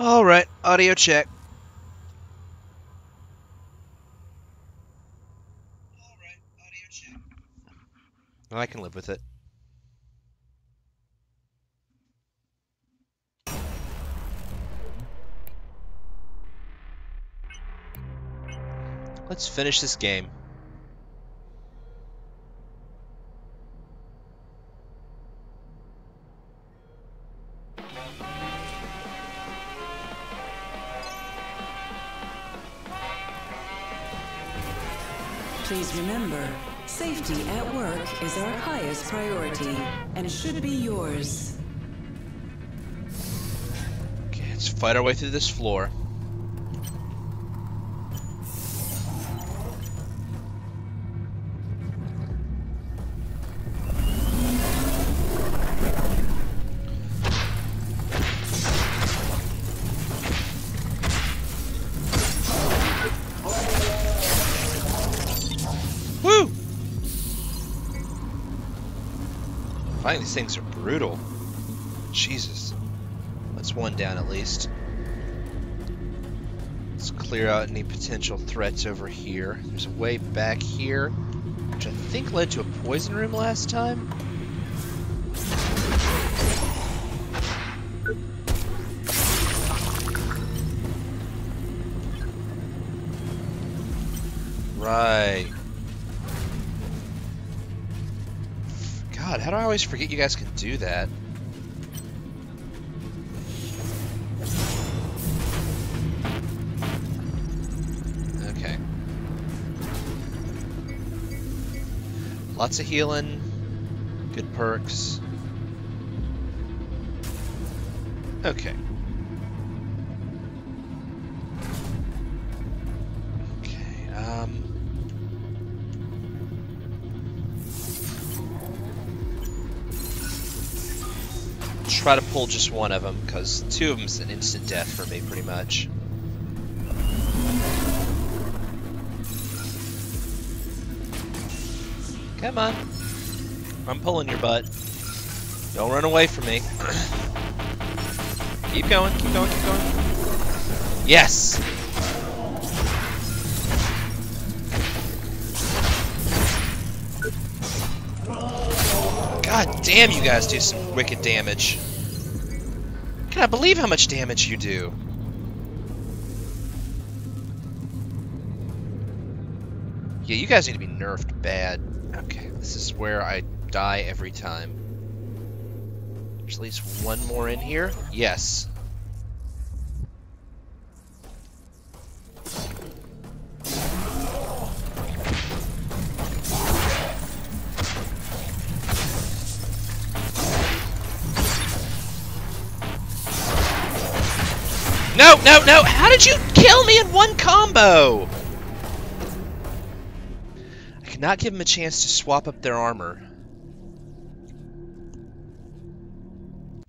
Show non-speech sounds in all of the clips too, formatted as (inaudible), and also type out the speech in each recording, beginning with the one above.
Alright, audio check. I can live with it. Let's finish this game. Priority and should be yours. Okay, let's fight our way through this floor. These things are brutal. Jesus. That's one down at least. Let's clear out any potential threats over here. There's a way back here, which I think led to a poison room last time. Always forget you guys can do that? Okay. Lots of healing. Good perks. Okay. Okay, Try to pull just one of them, because two of them's an instant death for me, pretty much. Come on. I'm pulling your butt. Don't run away from me. (clears throat) keep going, keep going, keep going. Yes! God damn, you guys do some wicked damage. Can I believe how much damage you do? Yeah, you guys need to be nerfed bad. Okay, this is where I die every time. There's at least one more in here. Yes. No, no, no! How did you kill me in one combo? I could not give them a chance to swap up their armor.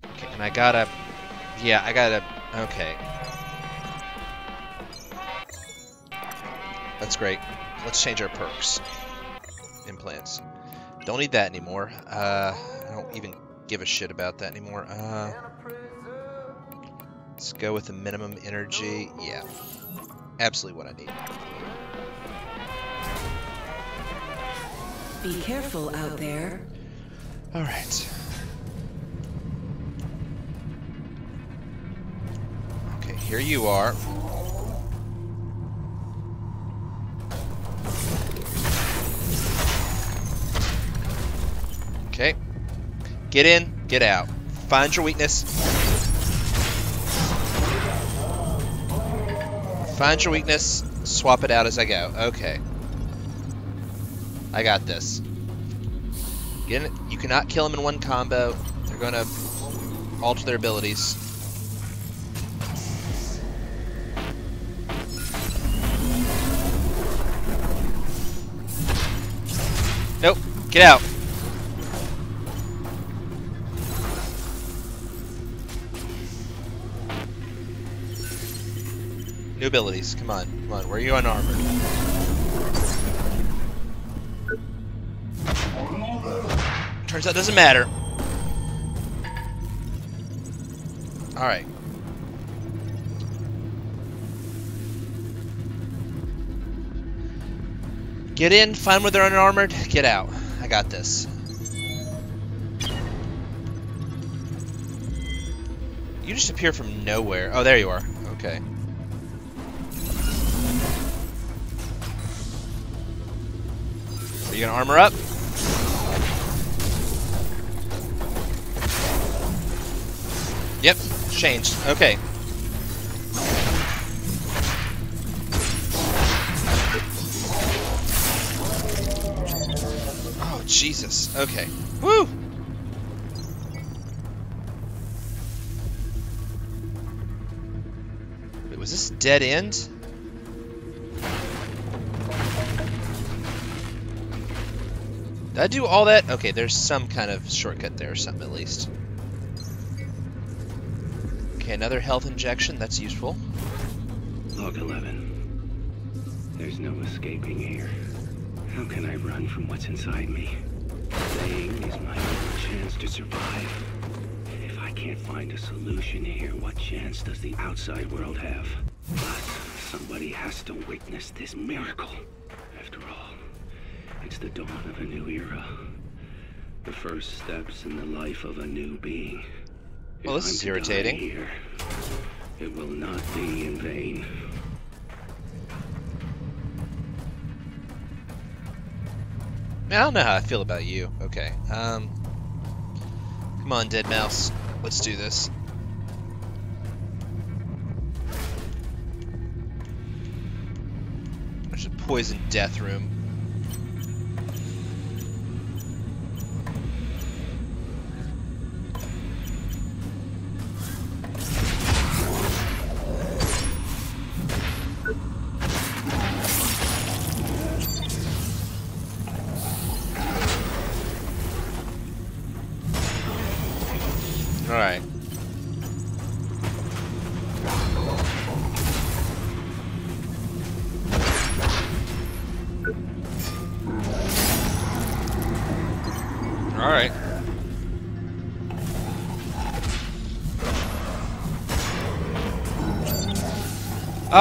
Okay, and I gotta... Yeah, I gotta... Okay. That's great. Let's change our perks. Implants. Don't need that anymore. Uh, I don't even give a shit about that anymore. Uh... Let's go with the minimum energy. Yeah. Absolutely what I need. Be careful out there. Alright. Okay, here you are. Okay. Get in, get out. Find your weakness. Find your weakness, swap it out as I go. Okay. I got this. You cannot kill them in one combo. They're going to alter their abilities. Nope. Get out. New abilities. Come on. Come on. Where are you unarmored? Turns out doesn't matter. Alright. Get in, find where they're unarmored, get out. I got this. You just appear from nowhere. Oh, there you are. Okay. Are you gonna armor up? Yep, changed. Okay. Oh, Jesus. Okay. Woo! Wait, was this dead end? Did I do all that? Okay, there's some kind of shortcut there or something at least. Okay, another health injection. That's useful. Log 11. There's no escaping here. How can I run from what's inside me? Staying is my only chance to survive. If I can't find a solution here, what chance does the outside world have? Plus, somebody has to witness this miracle. It's the dawn of a new era. The first steps in the life of a new being. Well, this I'm is irritating. Here, it will not be in vain. Man, I don't know how I feel about you. Okay. Um. Come on, dead mouse. Let's do this. There's a poison death room.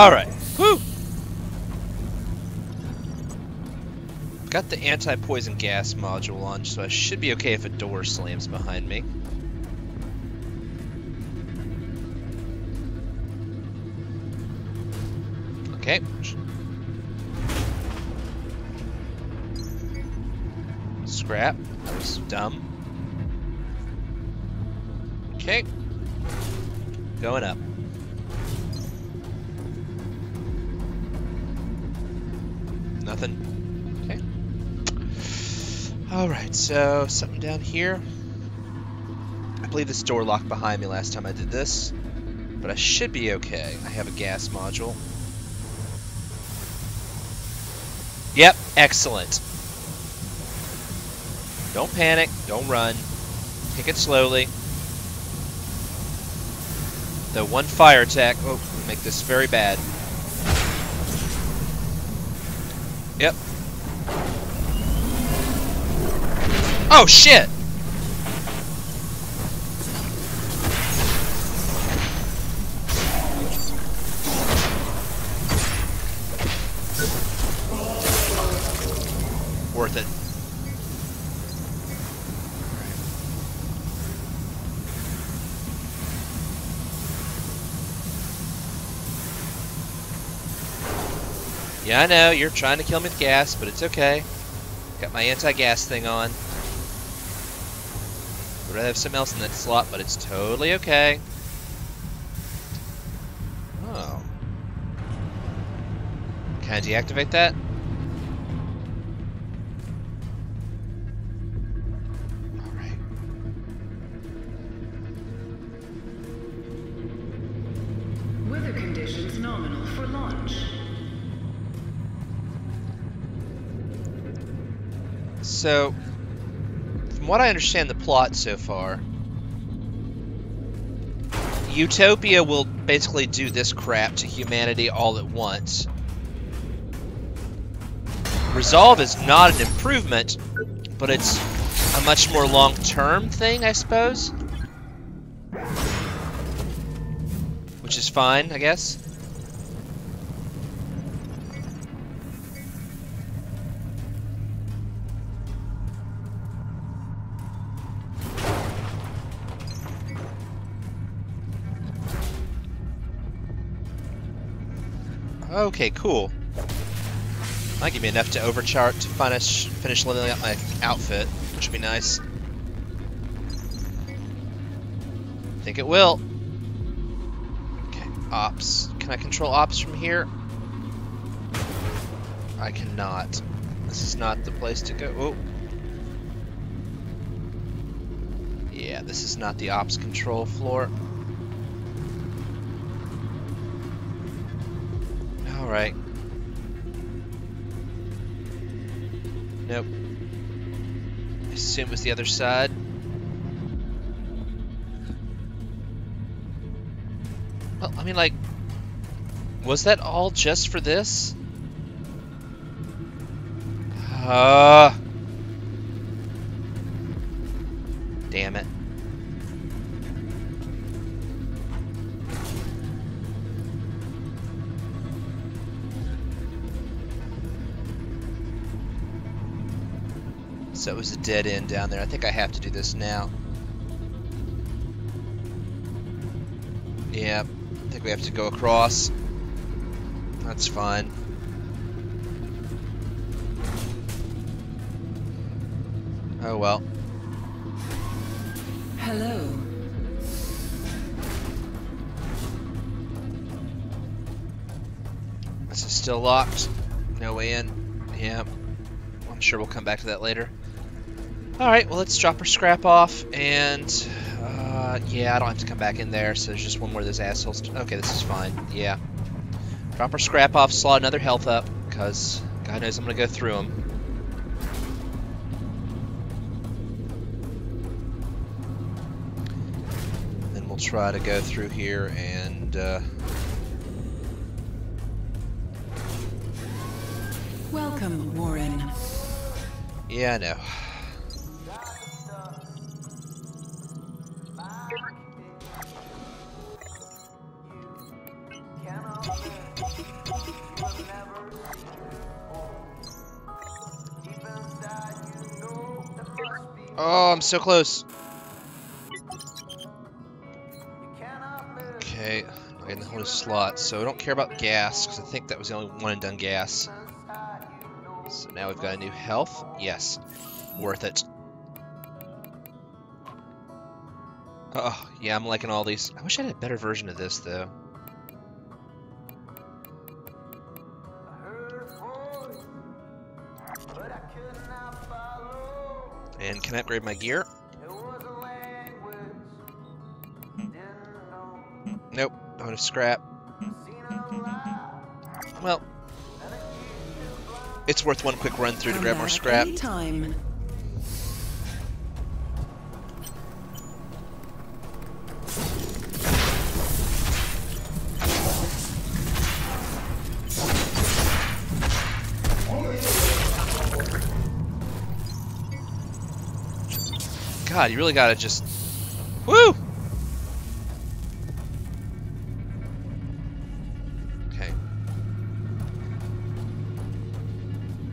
Alright. Woo! Got the anti-poison gas module on, so I should be okay if a door slams behind me. Okay. Scrap. That was dumb. Okay. Going up. Alright, so something down here. I believe this door locked behind me last time I did this. But I should be okay. I have a gas module. Yep, excellent. Don't panic, don't run. Take it slowly. The one fire attack, oh, make this very bad. Yep. Oh shit! Worth it. Yeah, I know, you're trying to kill me with gas, but it's okay. Got my anti-gas thing on. Would rather have something else in that slot, but it's totally okay. Oh. Can I deactivate that? Alright. Weather conditions nominal for launch. So, what I understand the plot so far, Utopia will basically do this crap to humanity all at once. Resolve is not an improvement, but it's a much more long-term thing, I suppose. Which is fine, I guess. Okay, cool. Might give me enough to overchart to finish finish leveling up my outfit, which would be nice. Think it will. Okay, ops. Can I control ops from here? I cannot. This is not the place to go. Oh. Yeah, this is not the ops control floor. Alright. Nope. I assume it was the other side. Well, I mean, like, was that all just for this? Uh, dead end down there. I think I have to do this now. Yep. I think we have to go across. That's fine. Oh well. Hello. This is still locked. No way in. Yep. I'm sure we'll come back to that later. Alright, well let's drop our scrap off and uh, yeah, I don't have to come back in there, so there's just one more of those assholes. Okay, this is fine. Yeah. Drop our scrap off, slot another health up, because God knows I'm going to go through them. Then we'll try to go through here and... Uh, Welcome, Warren. yeah, I know. So close. Okay, getting the whole slot, so I don't care about gas, because I think that was the only one and done gas. So now we've got a new health. Yes, worth it. Oh, yeah, I'm liking all these. I wish I had a better version of this, though. Can upgrade my gear? Nope, not a scrap. Well, it's worth one quick run through to grab more scrap. Anytime. God, you really gotta just... Woo! Okay.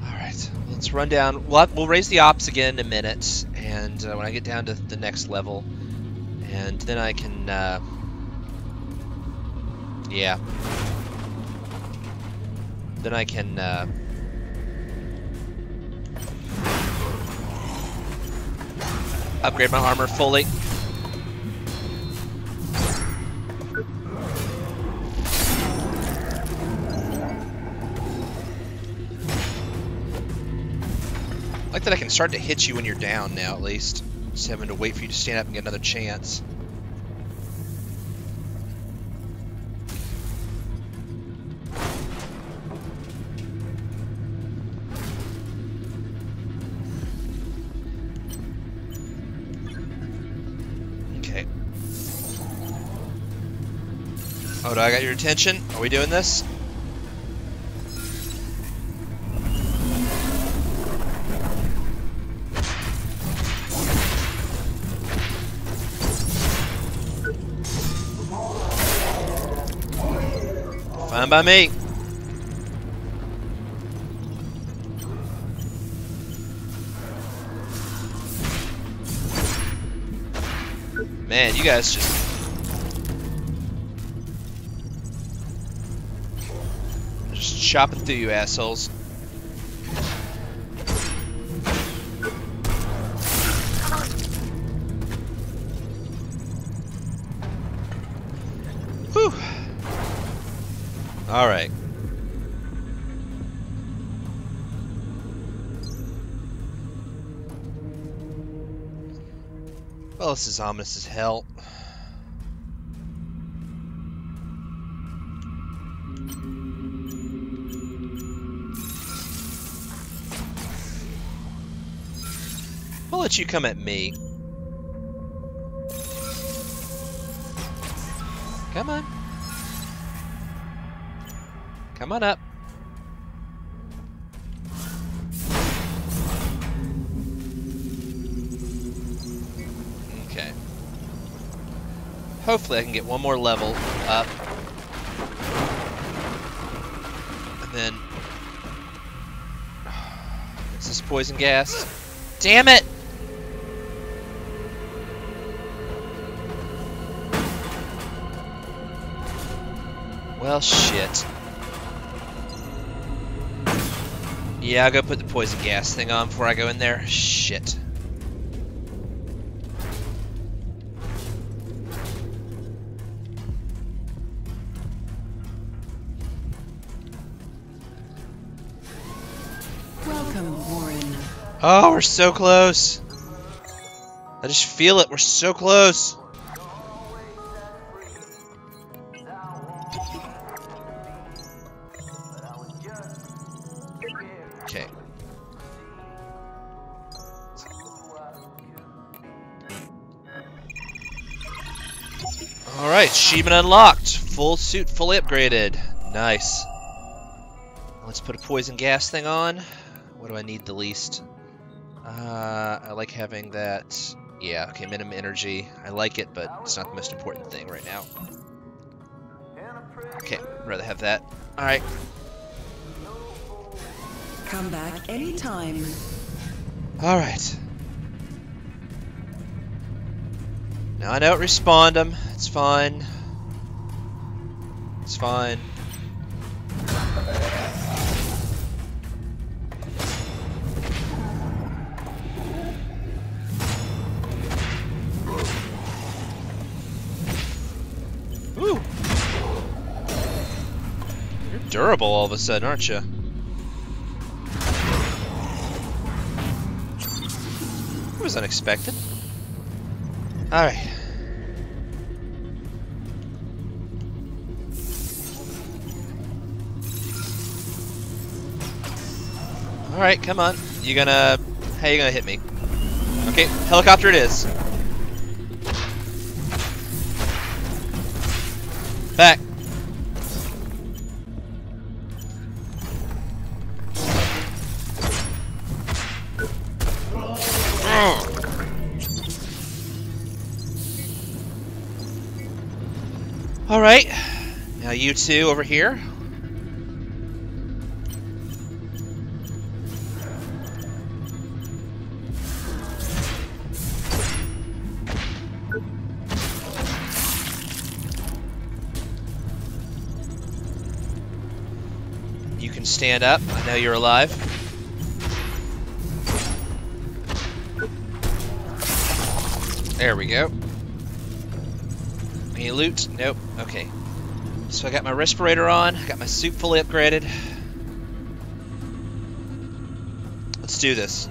Alright, let's run down. We'll, have- we'll raise the ops again in a minute, and uh, when I get down to the next level, and then I can... Uh, yeah. Then I can... Uh, upgrade my armor fully. I like that I can start to hit you when you're down now, at least. Just having to wait for you to stand up and get another chance. Oh, I got your attention? Are we doing this? Fine by me. Man, you guys just chopping through you assholes. Whew. All right. Well, this is ominous as hell. Let you come at me. Come on. Come on up. Okay. Hopefully I can get one more level up. And then... (sighs) This is this poison gas? Damn it! Yeah, I'll go put the poison gas thing on before I go in there. Shit. Welcome, Warren. Oh, we're so close. I just feel it. We're so close. Sheeman unlocked. Full suit, fully upgraded. Nice. Let's put a poison gas thing on. What do I need the least? Uh, I like having that. Yeah, okay, minimum energy. I like it, but it's not the most important thing right now. Okay, rather have that. Alright, Come back anytime. alright. Now I know it respawned them. It's fine. It's fine. Ooh. You're durable all of a sudden, aren't you? It was unexpected. Alright. Alright, come on. You gonna... How you gonna hit me? Okay, helicopter it is. Back. Alright. Now you two over here. Stand up. I know you're alive. There we go. Any loot? Nope. Okay. So I got my respirator on, I got my suit fully upgraded. Let's do this.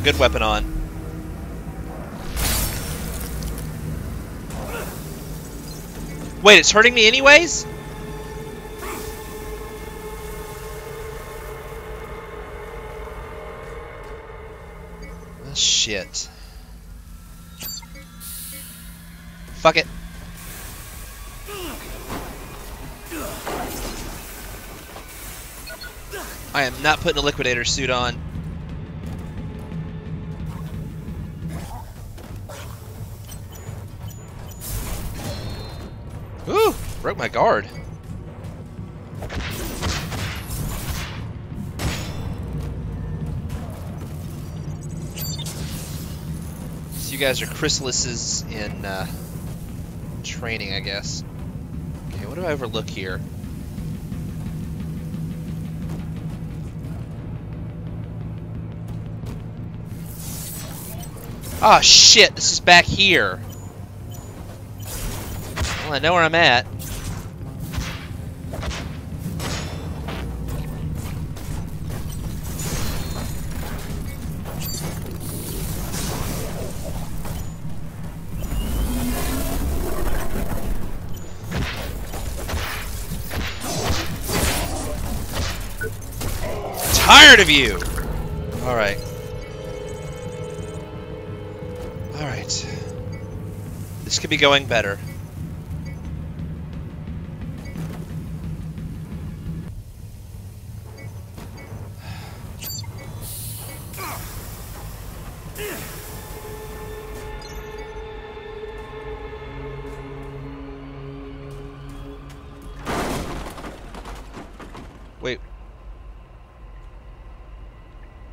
A good weapon on. Wait, it's hurting me anyways? Oh, shit. Fuck it. I am not putting a liquidator suit on. guard. So you guys are chrysalises in uh, training, I guess. Okay, what do I overlook here? Ah, oh, shit, this is back here. Well, I know where I'm at. Tired of you! Alright. Alright. This could be going better.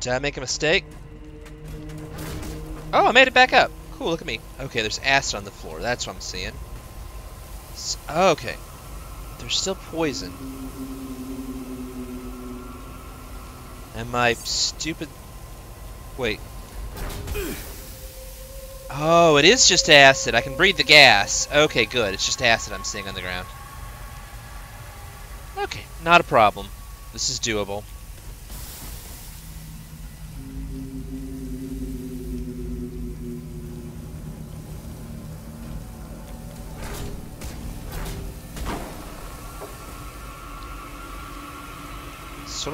Did I make a mistake? Oh, I made it back up. Cool, look at me. Okay, there's acid on the floor. That's what I'm seeing. Okay. There's still poison. And my stupid... Wait. Oh, it is just acid. I can breathe the gas. Okay, good. It's just acid I'm seeing on the ground. Okay, not a problem. This is doable.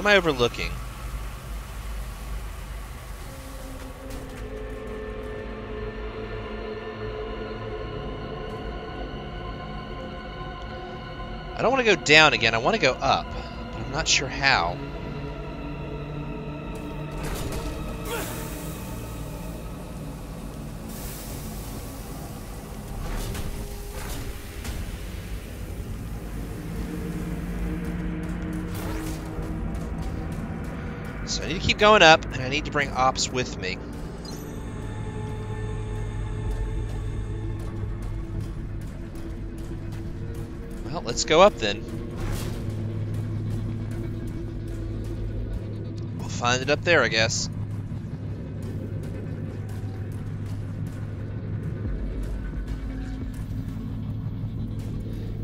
Am I overlooking? I don't want to go down again. I want to go up. But I'm not sure how. Keep going up, and I need to bring Ops with me. Well, let's go up then. We'll find it up there, I guess.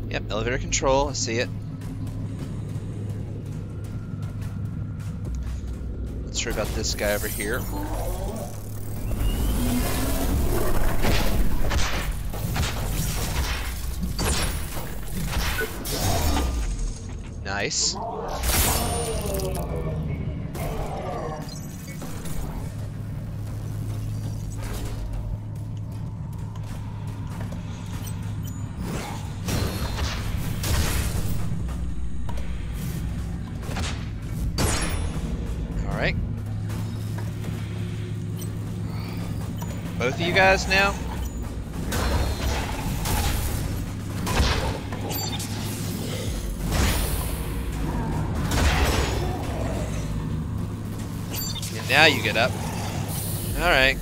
Yep, elevator control, I see it. Sure about this guy over here. Nice. Guys now? And now you get up. Alright.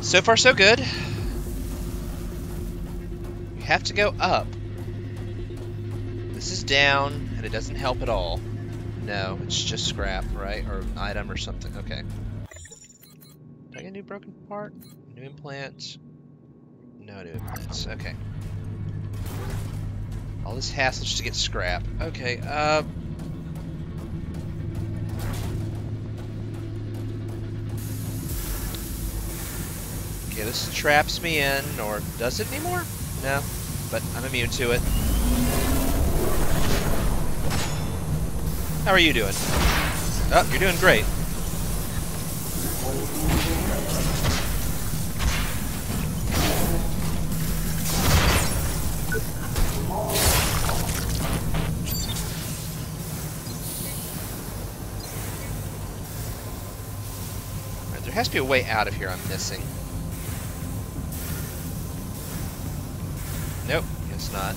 So far, so good. We have to go up. Down, and it doesn't help at all. No, it's just scrap, right? Or item or something. Okay. Did I get a new broken part? New implants? No new implants. Okay. All this hassle just to get scrap. Okay, uh... Okay, this traps me in, or does it anymore? No, but I'm immune to it. How are you doing? Oh, you're doing great. Alright, there has to be a way out of here I'm missing. Nope, it's not.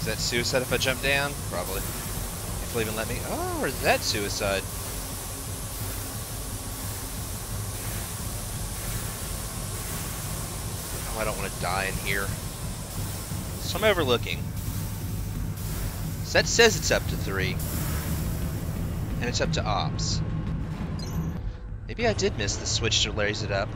Is that suicide if I jump down? Probably. If they'll even let me. Oh, or is that suicide? Oh, I don't want to die in here. So I'm overlooking. So that says it's up to three. And it's up to ops. Maybe I did miss the switch to raise it up.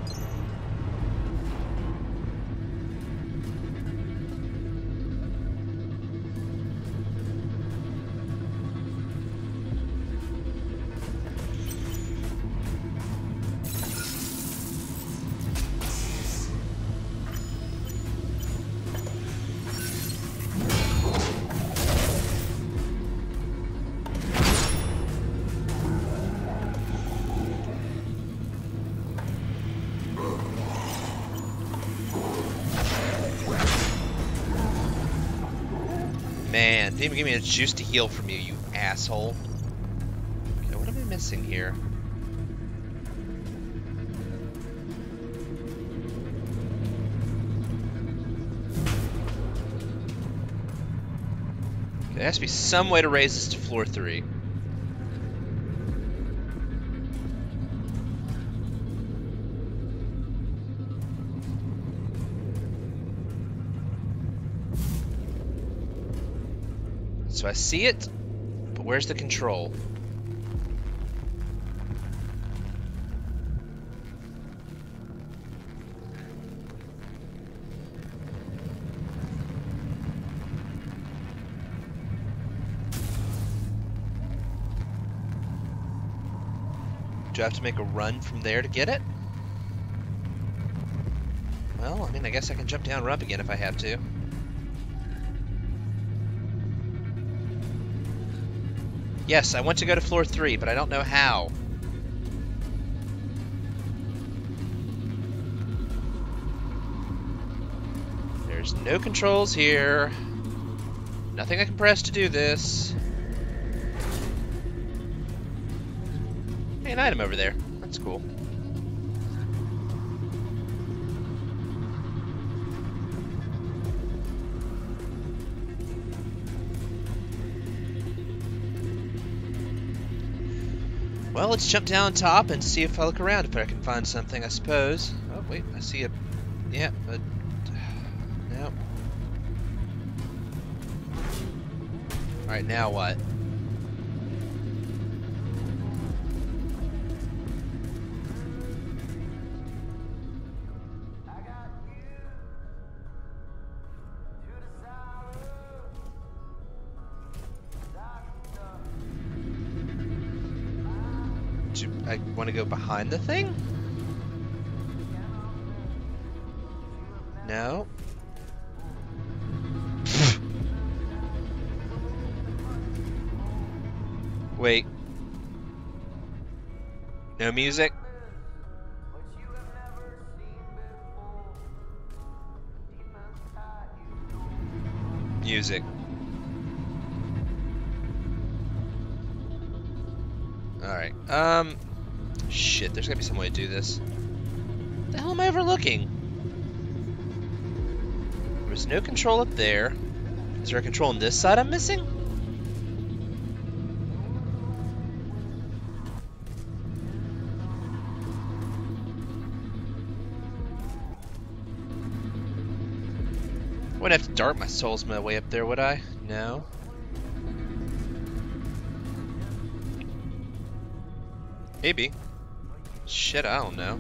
Juice to heal from you, you asshole. Okay, what am I missing here? There has to be some way to raise this to floor three. I see it, but where's the control? Do I have to make a run from there to get it? Well, I mean, I guess I can jump down up again if I have to. Yes, I want to go to floor three, but I don't know how. There's no controls here. Nothing I can press to do this. Hey, an item over there. That's cool. Well, let's jump down top and see if I look around if I can find something, I suppose. Oh, wait, I see a... Yeah, but... (sighs) No. Alright, now what? Go behind the thing? No. (laughs) Wait. No music? Music. Alright, um... There's gotta be some way to do this. the hell am I overlooking? There's no control up there. Is there a control on this side I'm missing? I Wouldn't have to dart my souls my way up there, would I? No. Maybe. Shit, I don't know.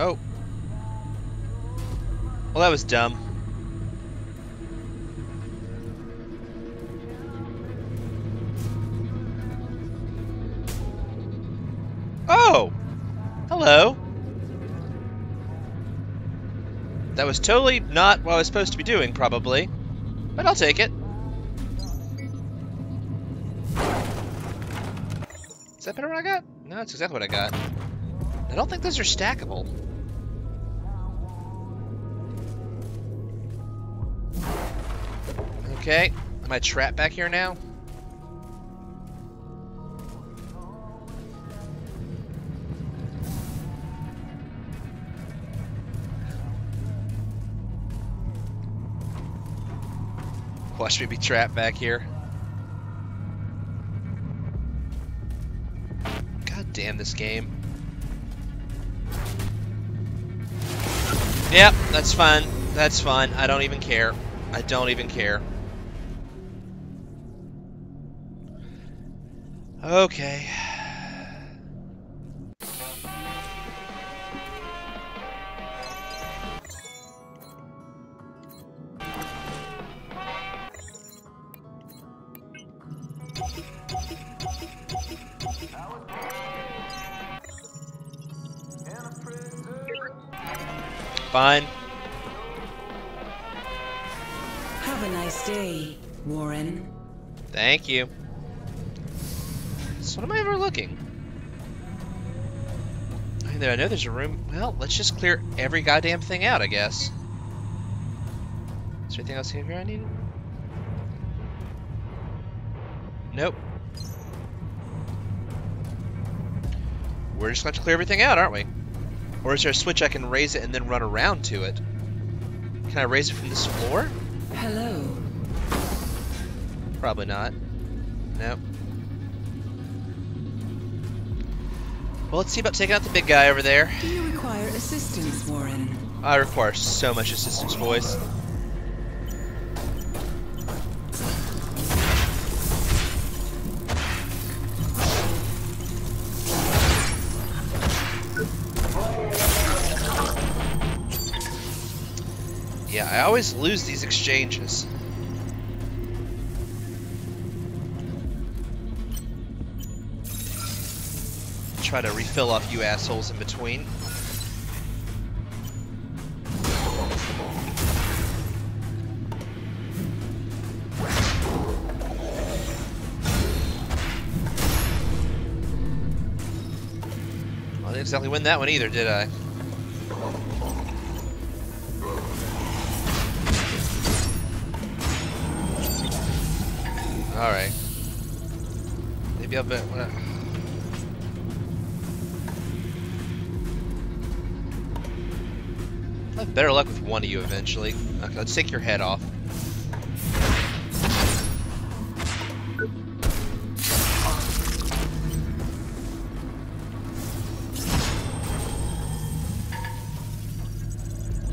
Oh. Well, that was dumb. Oh! Hello. That was totally not what I was supposed to be doing, probably. But I'll take it. that better what I got? No, that's exactly what I got. I don't think those are stackable. Okay. Am I trapped back here now? Watch me be trapped back here. Damn this game. Yep, that's fine. That's fine. I don't even care. I don't even care. Okay. There's a room. Well, let's just clear every goddamn thing out, I guess. Is there anything else here I need? Nope. We're just going to clear everything out, aren't we? Or is there a switch I can raise it and then run around to it? Can I raise it from this floor? Hello. Probably not. Nope. Well, let's see about taking out the big guy over there. Do you require assistance, Warren? I require so much assistance, boys. Yeah, I always lose these exchanges. Try to refill off you assholes in between. I didn't exactly win that one either, did I? One of you eventually. Okay, let's take your head off.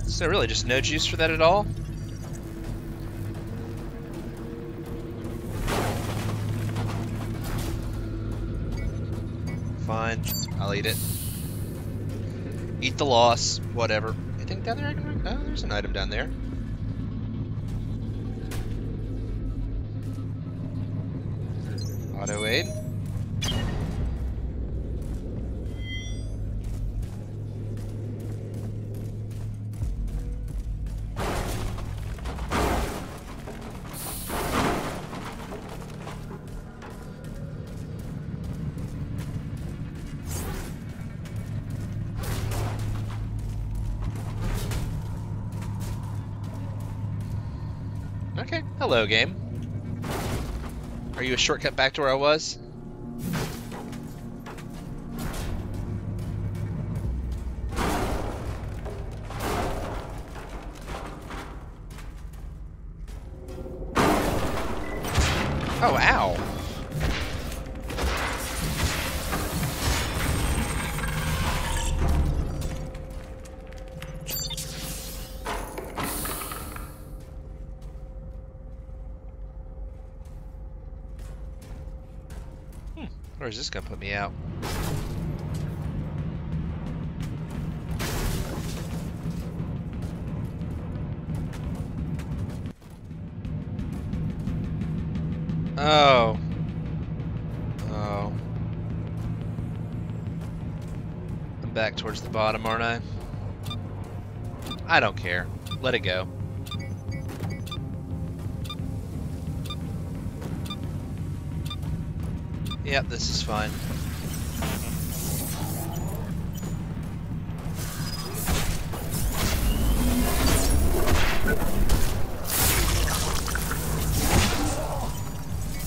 So really, just no juice for that at all? Fine, I'll eat it. Eat the loss, whatever. Anything down there I can... An item down there. Hello game. Are you a shortcut back to where I was? Bottom, aren't I? I don't care. Let it go. Yep, this is fine.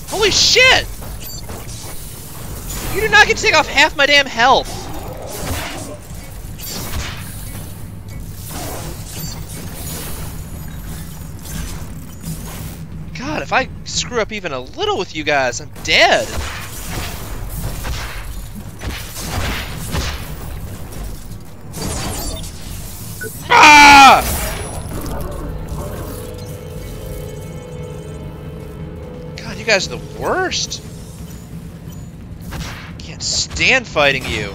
Holy shit! You do not get to take off half my damn health! Screw up even a little with you guys, I'm dead. Ah! God, you guys are the worst. Can't stand fighting you.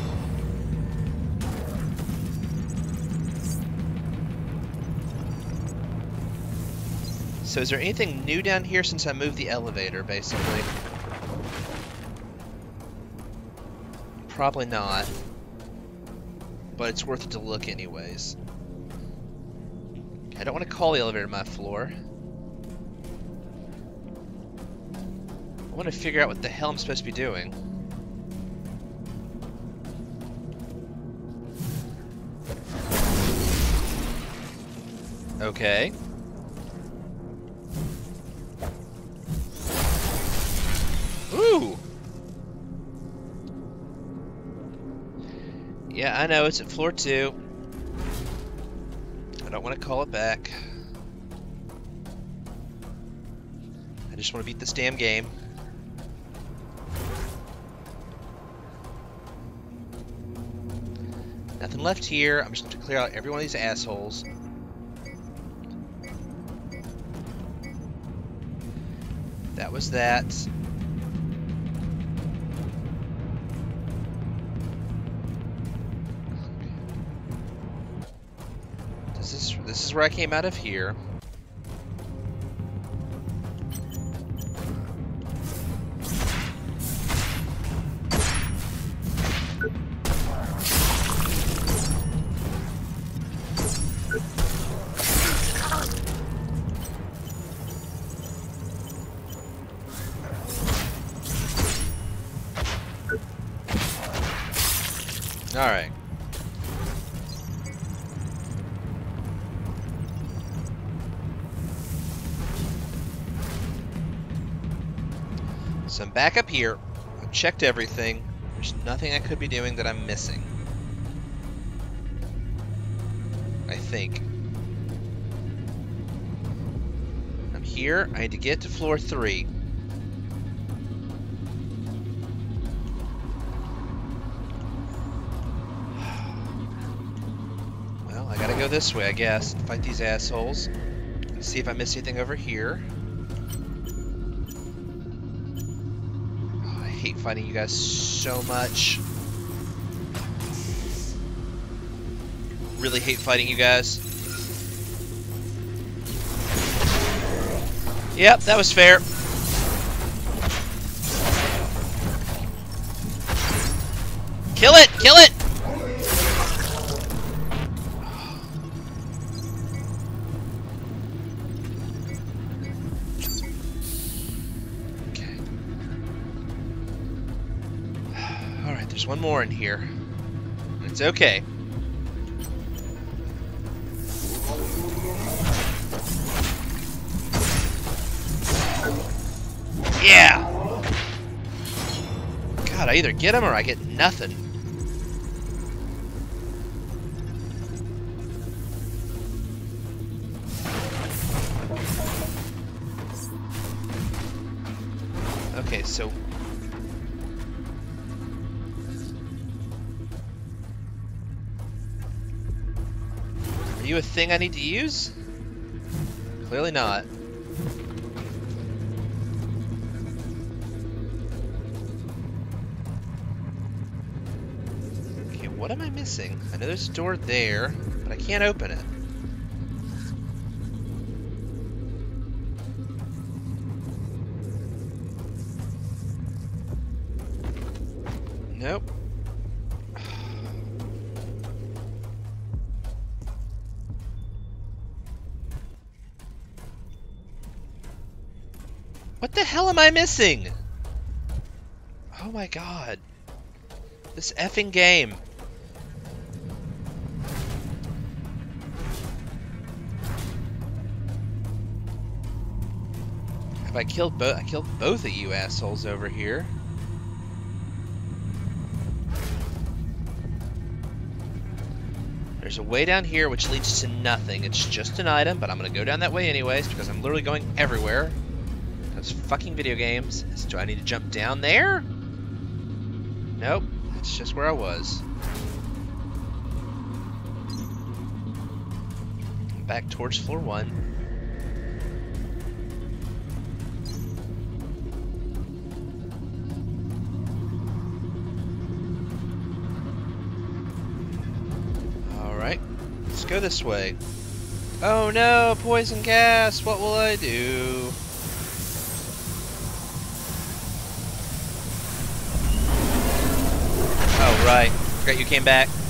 So is there anything new down here since I moved the elevator, basically? Probably not. But it's worth it to look anyways. I don't want to call the elevator my floor. I want to figure out what the hell I'm supposed to be doing. Okay. I know, it's at floor two. I don't want to call it back. I just want to beat this damn game. Nothing left here. I'm just going to clear out every one of these assholes. That was that. Where I came out of here. Back up here. I've checked everything. There's nothing I could be doing that I'm missing. I think. I'm here. I need to get to floor three. (sighs) Well, I gotta go this way, I guess. Fight these assholes. See if I miss anything over here. Fighting you guys so much. Really hate fighting you guys. Yep, that was fair. Kill it! Kill it! More in here. It's okay. Yeah! God, I either get him or I get nothing. Thing I need to use? Clearly not. Okay, what am I missing? I know there's a door there, but I can't open it. I missing? Oh my god. This effing game. Have I killed both? I killed both of you assholes over here. There's a way down here which leads to nothing. It's just an item, but I'm going to go down that way anyways because I'm literally going everywhere. Those fucking video games. Do I need to jump down there? Nope. That's just where I was. Back towards floor one. Go this way. Oh no, poison gas! What will I do? Forgot you came back.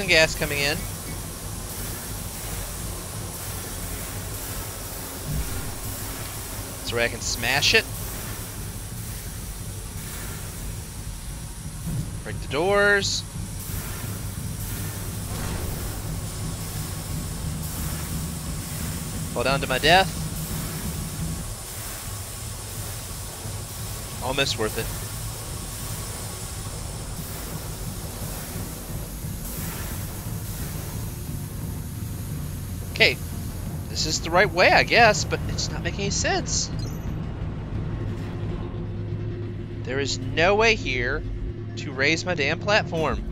Poison gas coming in. So I can smash it. Break the doors. Fall down to my death. Almost worth it. Okay, this is the right way, I guess, but it's not making any sense. There is no way here to raise my damn platform.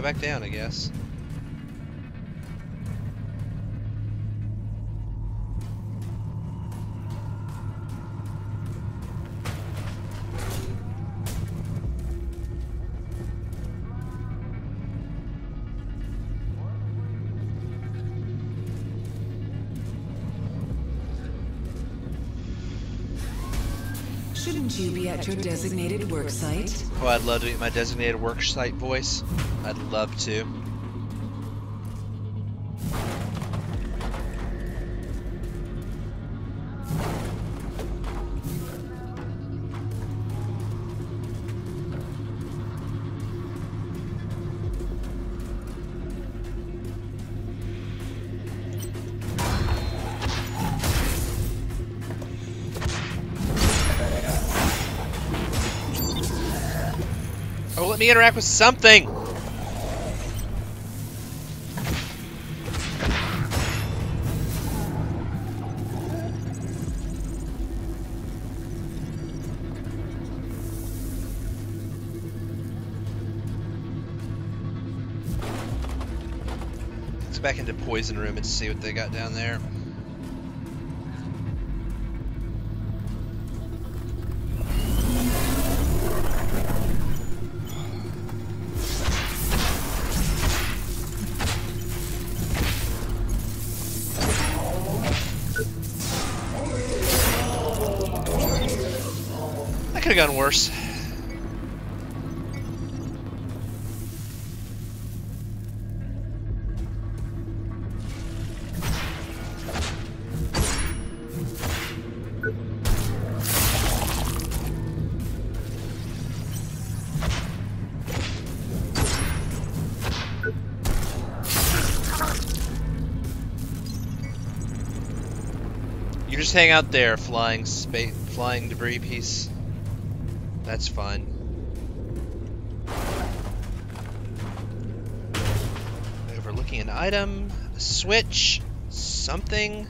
Go back down, I guess. Shouldn't you be at your designated work site? Oh, I'd love to get my designated work site voice. I'd love to. Interact with something! Let's back into poison room and see what they got down there. Gone worse. You just hang out there, flying space, flying debris piece. That's fun. Overlooking an item, a switch, something.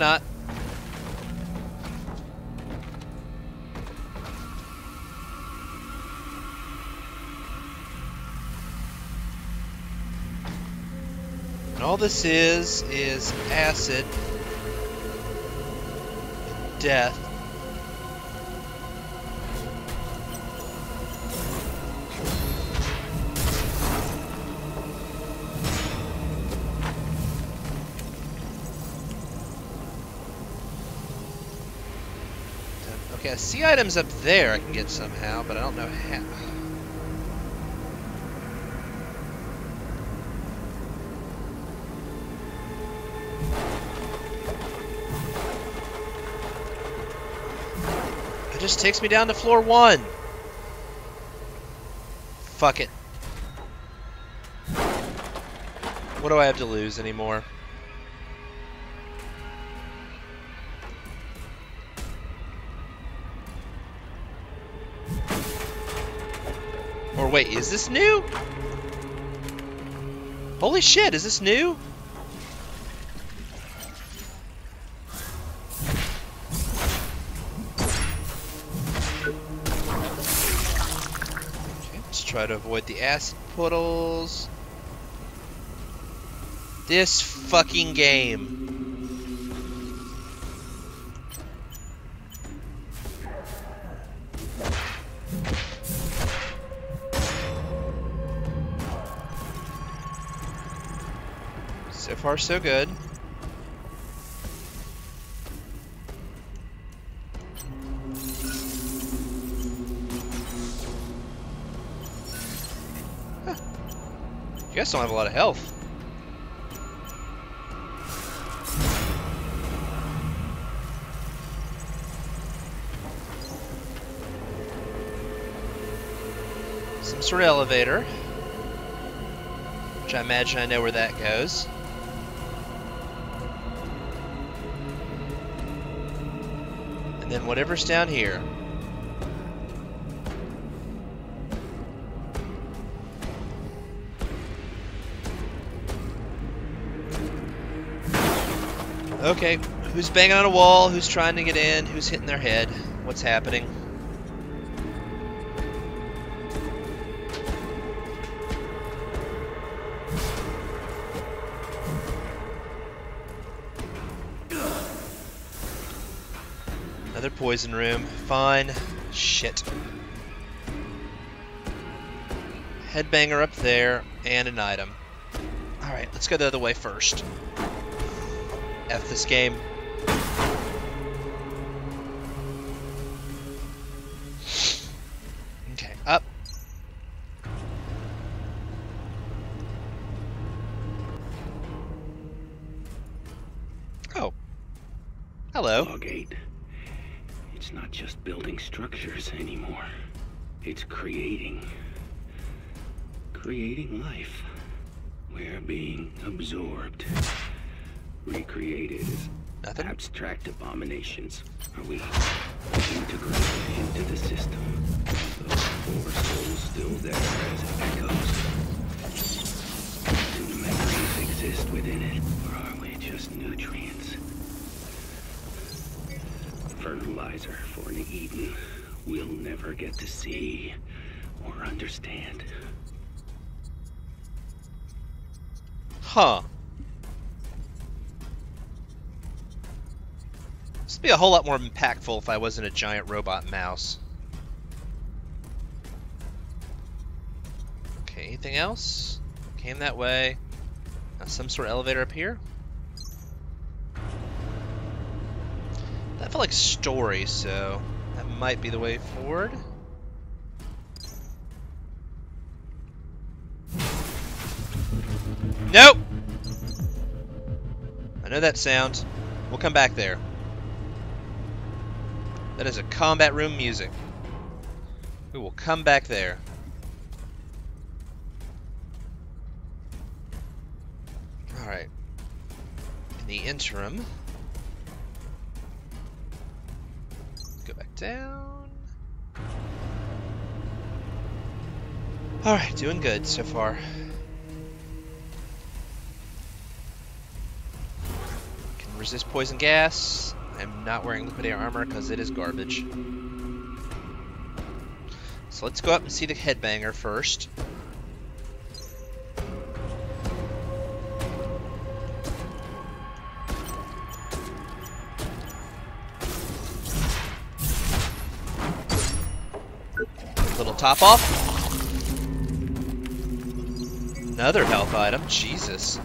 Not? And all this is, is acid, death. See items up there I can get somehow, but I don't know how. It just takes me down to floor one. Fuck it. What do I have to lose anymore? Wait, is this new? Holy shit, is this new? Let's try to avoid the acid puddles. This fucking game. So good. Huh. You guys don't have a lot of health. Some sort of elevator. Which I imagine I know where that goes. Then whatever's down here. Okay, who's banging on a wall? Who's trying to get in? Who's hitting their head? What's happening? Poison room. Fine. Shit. Headbanger up there, and an item. Alright, let's go the other way first. F this game. Creating. Life. We're being absorbed, recreated as Nothing? abstract abominations. Are we integrated into the system? Those four souls still there as echoes? Do memories exist within it, or are we just nutrients? Fertilizer for an Eden we'll never get to see or understand. Huh. This would be a whole lot more impactful if I wasn't a giant robot mouse. Okay, anything else? Came that way. Now some sort of elevator up here? That felt like story, so that might be the way forward. Nope! I know that sound. We'll come back there. That is a combat room music. We will come back there. Alright. In the interim, go back down. Alright, doing good so far. Resist poison gas. I'm not wearing liquidator armor because it is garbage. So let's go up and see the headbanger first. Little top off. Another health item. Jesus.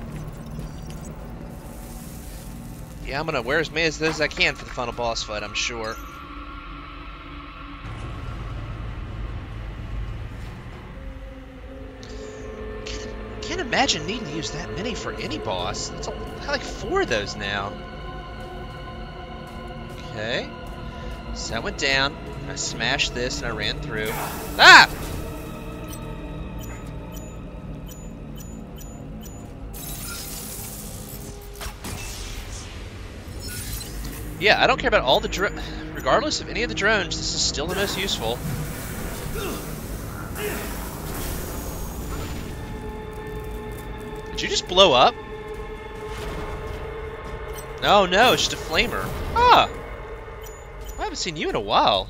Yeah, I'm gonna wear as many as I can for the final boss fight, I'm sure. Can't, can't imagine needing to use that many for any boss. It's a, I like four of those now. Okay. So that went down. I smashed this and I ran through. Ah! Yeah, I don't care about all the dro- regardless of any of the drones, this is still the most useful. Did you just blow up? No, no, it's just a flamer. Ah! I haven't seen you in a while.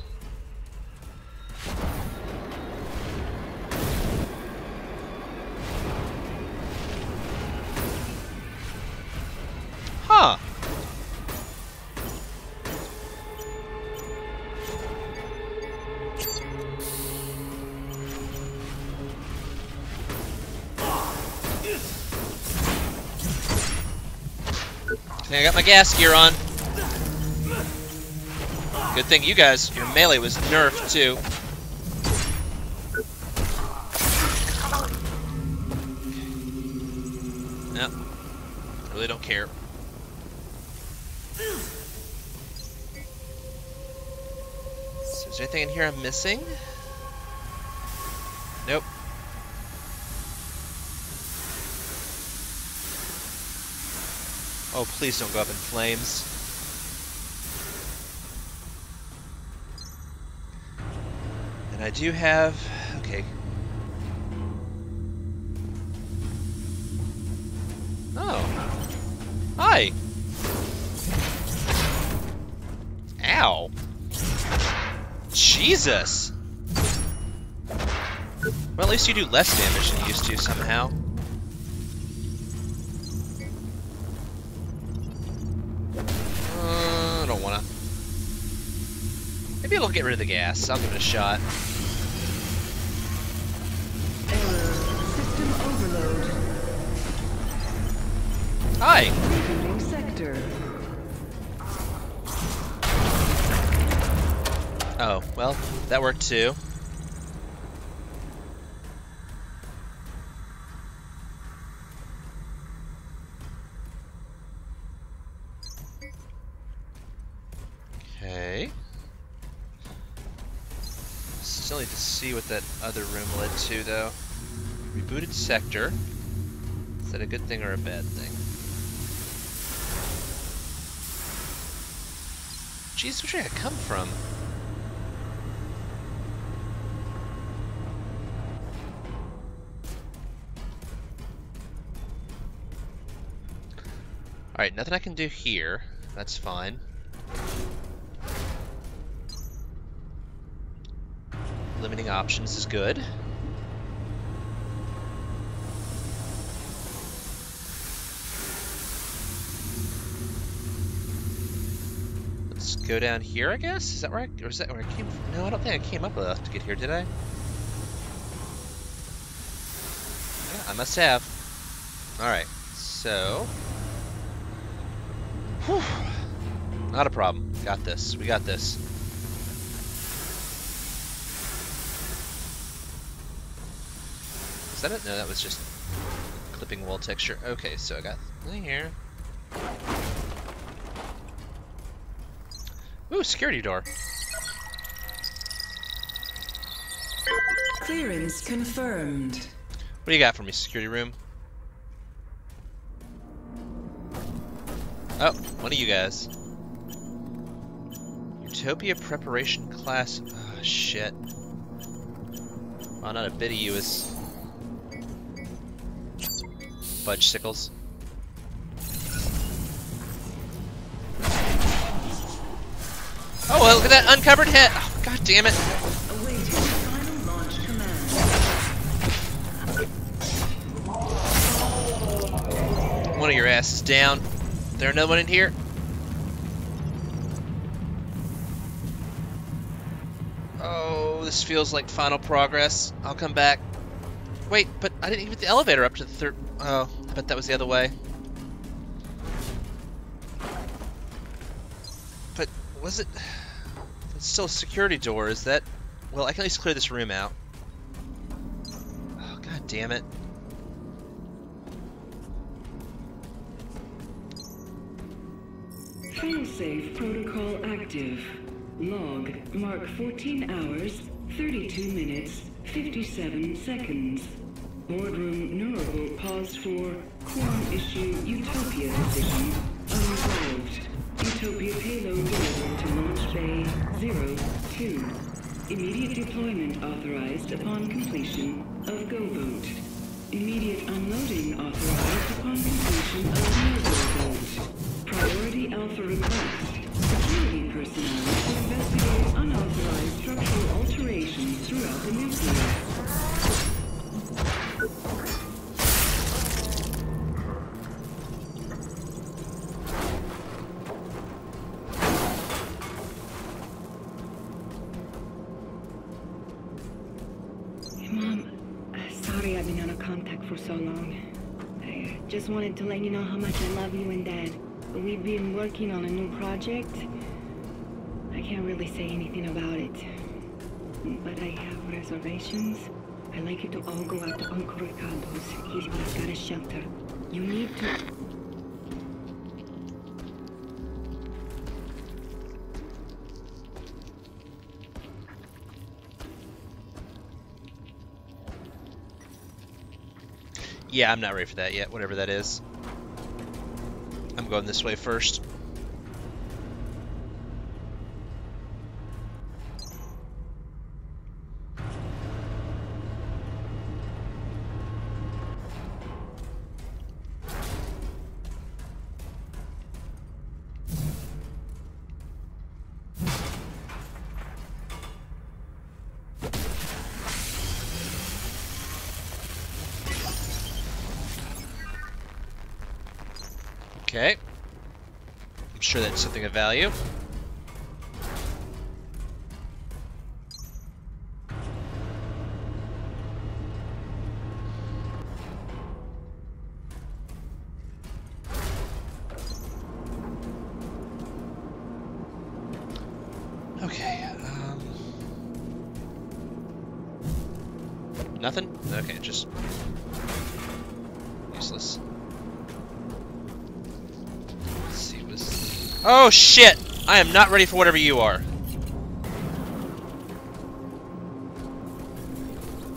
Gas gear on. Good thing you guys, your melee was nerfed too. Yep. Really don't care. So is there anything in here I'm missing? Nope. Oh, please don't go up in flames. And I do have... Okay. Oh. Hi! Ow! Jesus! Well, at least you do less damage than you used to somehow. Get rid of the gas. I'll give it a shot. Error. System overload. Hi! Sector. Oh, well, that worked too. Okay. Still need to see what that other room led to, though. Rebooted sector. Is that a good thing or a bad thing? Jeez, where did I come from? Alright, nothing I can do here. That's fine. Options is good. Let's go down here, I guess? Is that where I, or is that where I came from? No, I don't think I came up to get here, did I? Yeah, I must have. Alright, so... Whew. Not a problem. Got this. We got this. That it? No, that was just clipping wall texture. Okay, so I got here. Ooh, security door. Clearance confirmed. What do you got for me, security room? Oh, one of you guys. Utopia preparation class. Oh, shit. Oh, not a bit of you is. Fudge sickles. Oh, well, look at that uncovered hit! Oh, God damn it. One of your asses down. There no one in here? Oh, this feels like final progress. I'll come back. Wait, but I didn't even get the elevator up to the third. Oh, bet that was the other way. But was it? It's still a security door. Is that? Well, I can at least clear this room out. Oh, God damn it. Failsafe protocol active. Log mark 14 hours, 32 minutes, 57 seconds. Boardroom neurovolt paused for quorum issue Utopia decision unresolved. Utopia payload delivered to launch bay 02. Immediate deployment authorized upon completion of GoBoat. Immediate unloading authorized upon completion of NovoBoat. Priority Alpha request. Security personnel to investigate unauthorized structural alterations throughout the nucleus. Just wanted to let you know how much I love you and Dad. We've been working on a new project. I can't really say anything about it. But I have reservations. I'd like you to all go out to Uncle Ricardo's. He's, got a shelter. You need to... Yeah, I'm not ready for that yet, whatever that is. I'm going this way first. Okay. I'm sure that's something of value. Oh shit! I am not ready for whatever you are.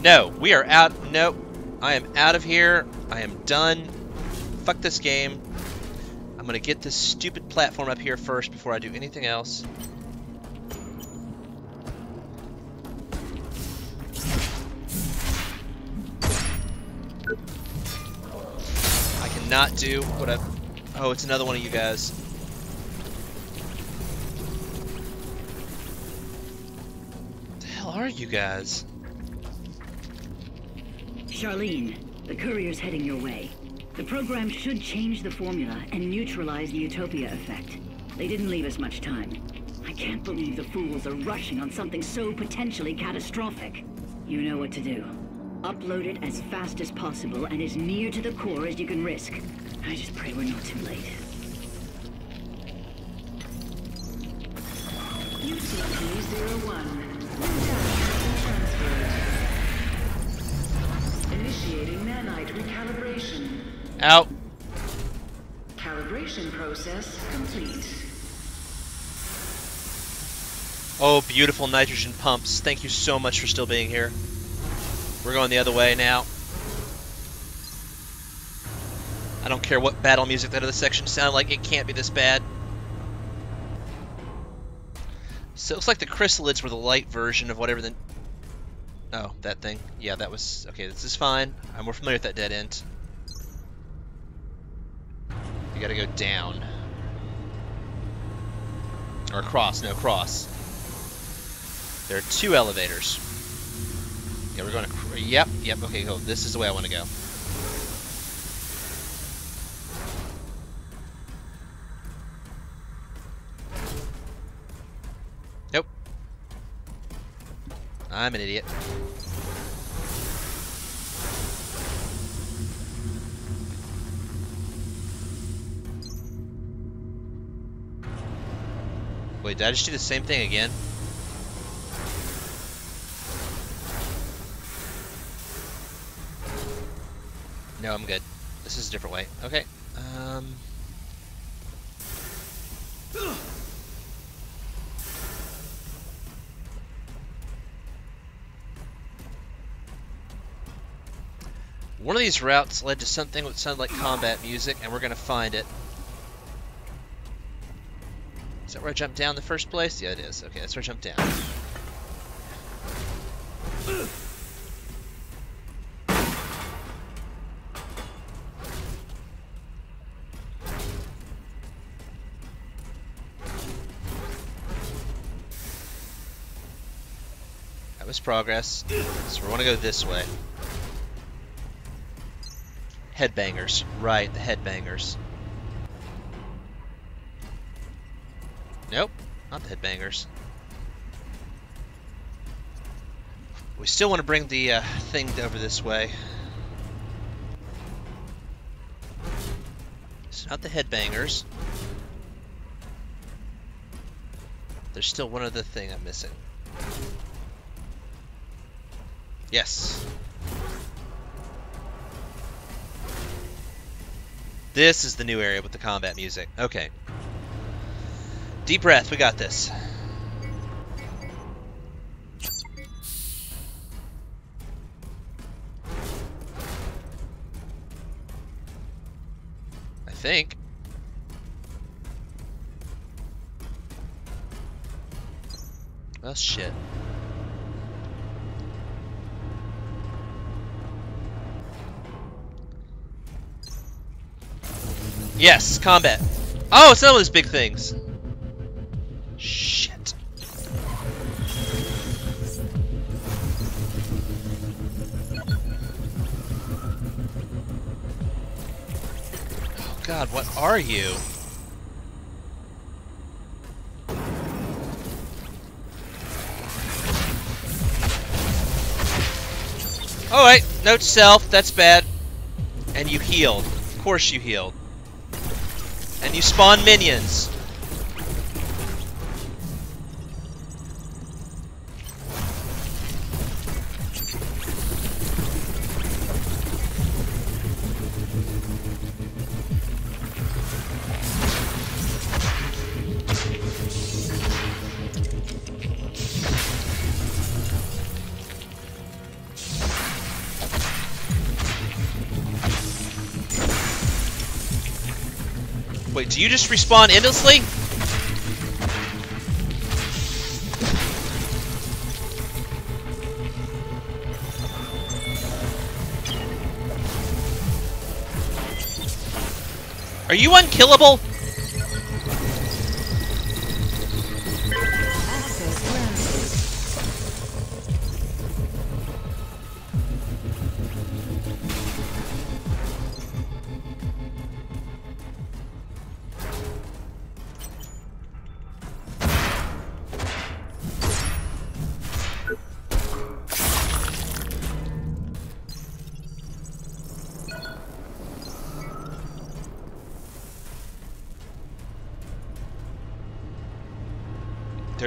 No, we are out. No, I am out of here. I am done. fuck this game. I'm gonna get this stupid platform up here first before I do anything else. I cannot do what I... Oh, it's another one of you guys. you guys. Charlene, the courier's heading your way. The program should change the formula and neutralize the Utopia effect. They didn't leave us much time. I can't believe the fools are rushing on something so potentially catastrophic. You know what to do. Upload it as fast as possible and as near to the core as you can risk. I just pray we're not too late. You see Initiating nanite recalibration. Out. Calibration process complete. Oh, beautiful nitrogen pumps. Thank you so much for still being here. We're going the other way now. I don't care what battle music that other section sounded like, it can't be this bad. So it looks like the chrysalids were the light version of whatever the... Oh, that thing. Yeah, that was... Okay, this is fine. I'm more familiar with that dead end. You gotta go down. Or across, no, cross. There are two elevators. Yeah, we're going to... Yep, yep, okay, cool. This is the way I want to go. I'm an idiot. Wait, did I just do the same thing again? No, I'm good. This is a different way. Okay. Um. One of these routes led to something that sounded like combat music, and we're gonna find it. Is that where I jumped down in the first place? Yeah, it is. Okay, that's where I jumped down. That was progress. So we want to go this way. Headbangers. Right, the headbangers. Nope, not the headbangers. We still want to bring the uh, thing over this way. It's not the headbangers. There's still one other thing I'm missing. Yes. This is the new area with the combat music. Okay. Deep breath, we got this. I think. Well, shit. Yes, combat. Oh, it's not those big things. Shit. Oh god, what are you? Alright, note self, that's bad. And you healed. Of course you healed. And you spawn minions. You just respawn endlessly? Are you unkillable?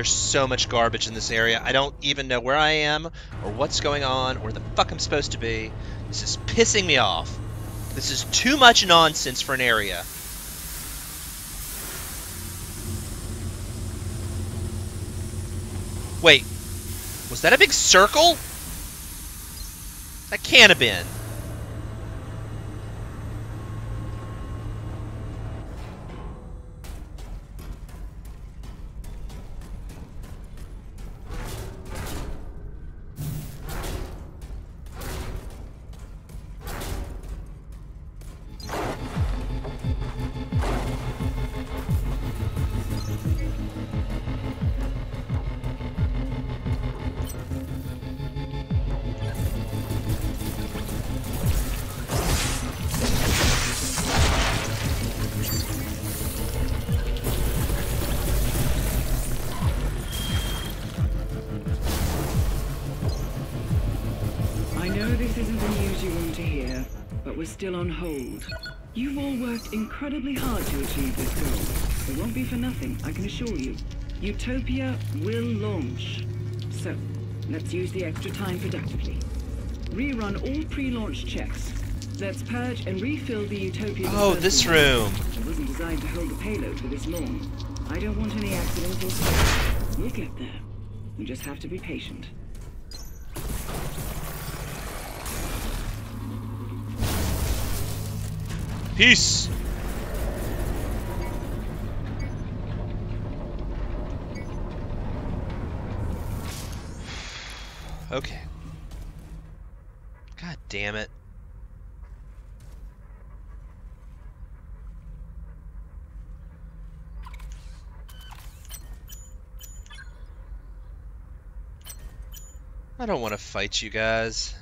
There's so much garbage in this area. I don't even know where I am or what's going on or the fuck I'm supposed to be. This is pissing me off. This is too much nonsense for an area. Wait, was that a big circle? That can't have been. We're still on hold. You've all worked incredibly hard to achieve this goal. It won't be for nothing, I can assure you. Utopia will launch. So, let's use the extra time productively. Rerun all pre-launch checks. Let's purge and refill the Utopia. Oh, this room. It wasn't designed to hold the payload for this long. I don't want any accidents or. We'll get there. We just have to be patient. Peace. Okay. God damn it. I don't want to fight you guys.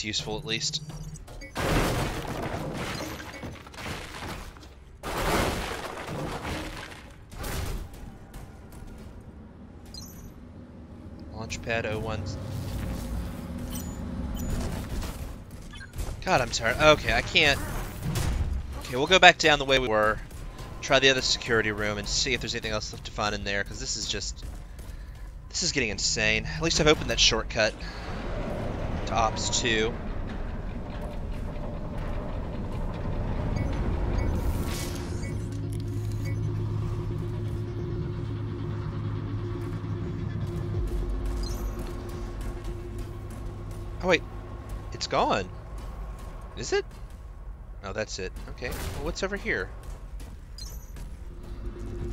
That's useful at least. Launchpad 01. God, I'm tired. Okay, I can't. Okay, we'll go back down the way we were. Try the other security room and see if there's anything else left to find in there, because this is just... This is getting insane. At least I've opened that shortcut Ops 2. Oh wait, it's gone. Is it? Oh, that's it. Okay. Well, what's over here?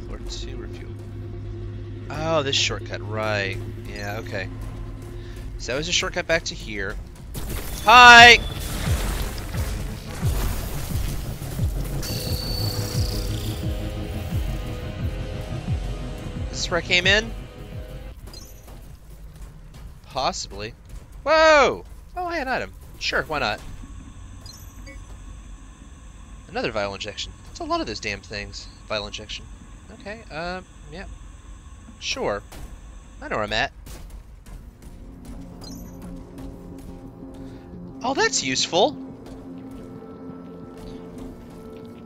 Floor 2 refuel. Oh, this shortcut. Right. Yeah, okay. So that was a shortcut back to here. Hi! Is this where I came in? Possibly. Whoa! Oh, I had an item. Sure, why not? Another vial injection. That's a lot of those damn things. Vial injection. Okay, um, yeah. Sure. I know where I'm at. Oh, that's useful.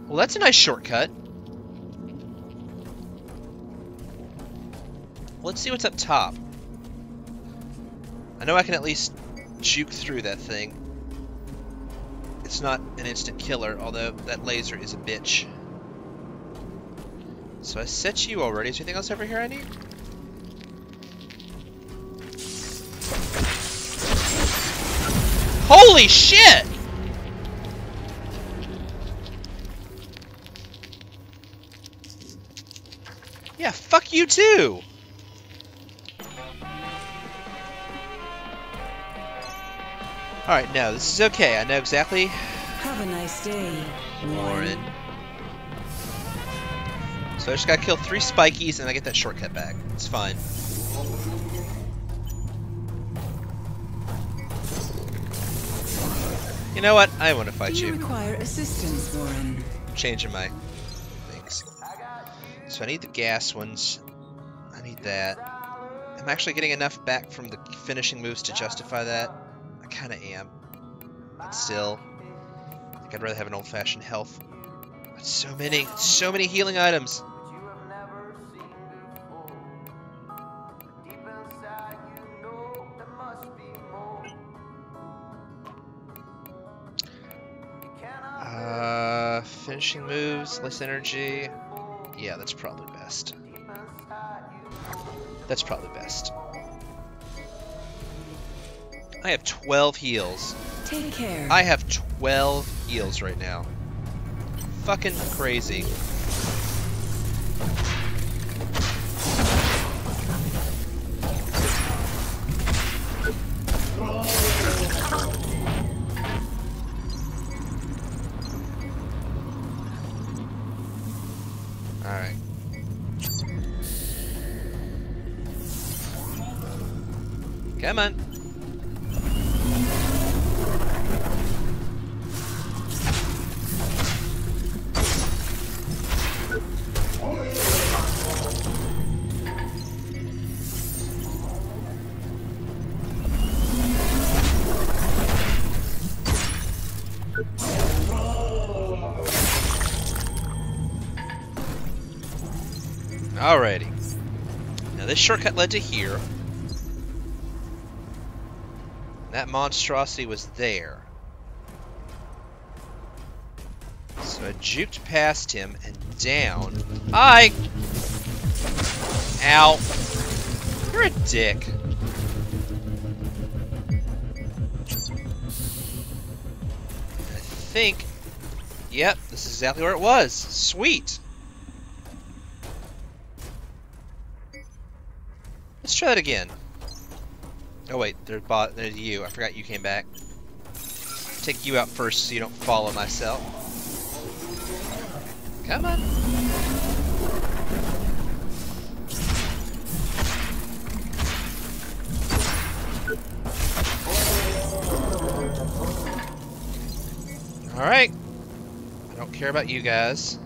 Well, that's a nice shortcut. Let's see what's up top. I know I can at least juke through that thing. It's not an instant killer, although that laser is a bitch. So I set you already. Is there anything else over here I need? Holy shit! Yeah, fuck you too! Alright, no, this is okay. I know exactly. Have a nice day, Warren. So I just gotta kill three spikies and I get that shortcut back. It's fine. You know what? I want to fight you you. require assistance, Warren? I'm changing my things. So I need the gas ones. I need that. I'm actually getting enough back from the finishing moves to justify that. I kind of am. But still, I think I'd rather have an old-fashioned health. But so many, so many healing items. Finishing moves, less energy. Yeah, that's probably best. That's probably best. I have 12 heals. Take care. I have 12 heals right now. Fucking crazy. Shortcut led to here. That monstrosity was there. So I juked past him and down. I. Ow. You're a dick. I think. Yep, this is exactly where it was. Sweet. That again. Oh wait, there's bot. There's you. I forgot you came back. Take you out first so you don't follow myself. Come on. All right. I don't care about you guys.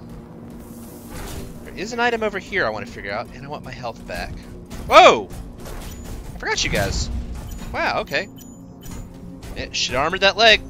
There is an item over here I want to figure out, and I want my health back. Whoa! Forgot you guys. Wow, okay. It should have armored that leg.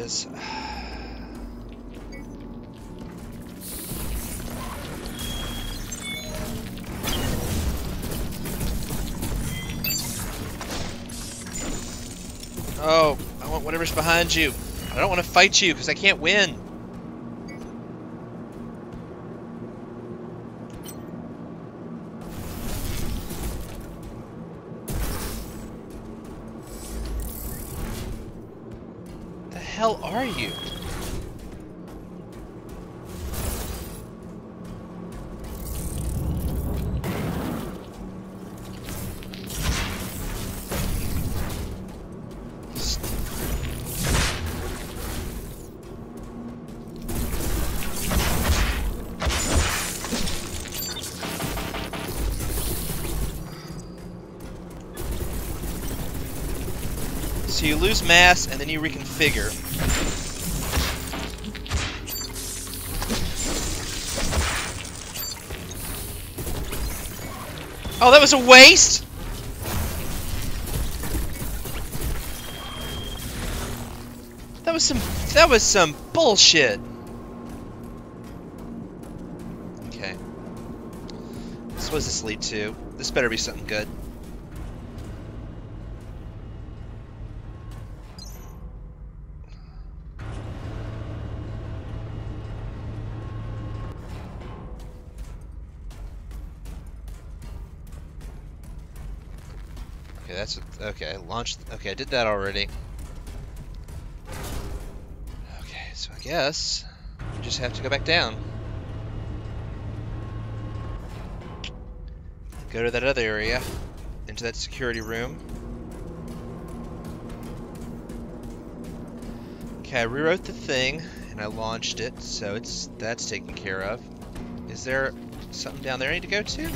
Is. (sighs) Oh, I want whatever's behind you. I don't want to fight you because I can't win. Mass and then you reconfigure. Oh, that was a waste? That was some that was some bullshit. Okay. So what does this lead to? This better be something good. Okay. Launched. Okay, I did that already. Okay, so I guess we just have to go back down. Go to that other area, into that security room. Okay, I rewrote the thing and I launched it, so it's that's taken care of. Is there something down there I need to go to?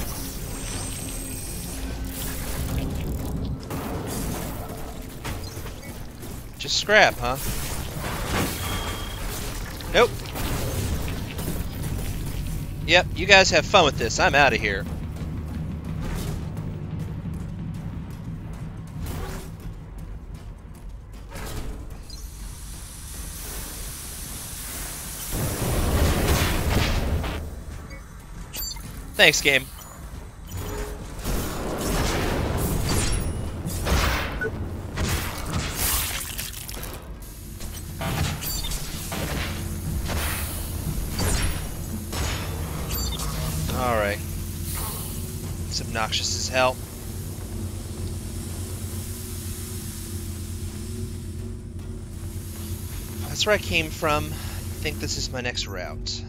Just scrap, huh? Nope. Yep, you guys have fun with this. I'm out of here. Thanks, game. That's where I came from. I think this is my next route.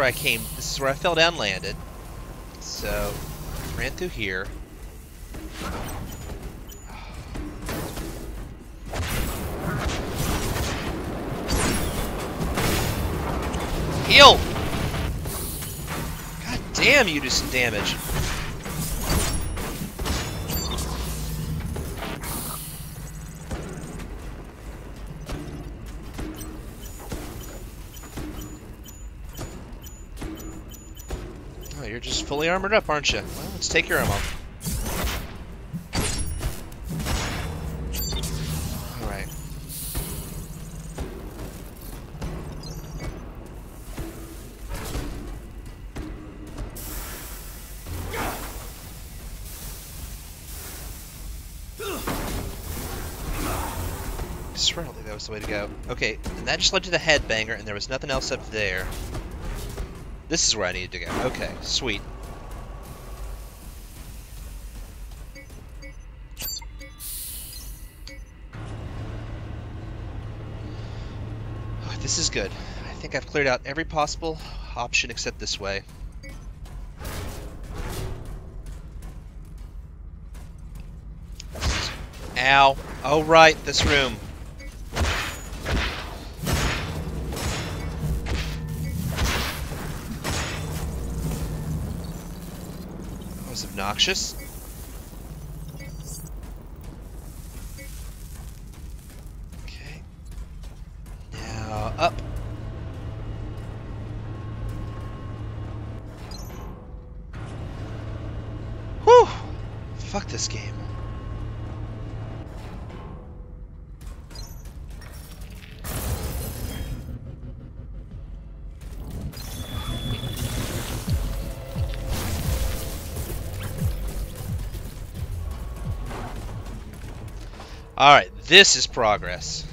Where I came. This is where I fell down, landed. So, ran through here. Heal! God damn, you do some damage. Fully armored up, aren't you? Well, let's take your ammo. Alright. Think that was the way to go. Okay, and that just led to the headbanger, and there was nothing else up there. This is where I needed to go. Okay, sweet. Think I've cleared out every possible option except this way. Ow. Oh, right, this room. That was obnoxious. This is progress.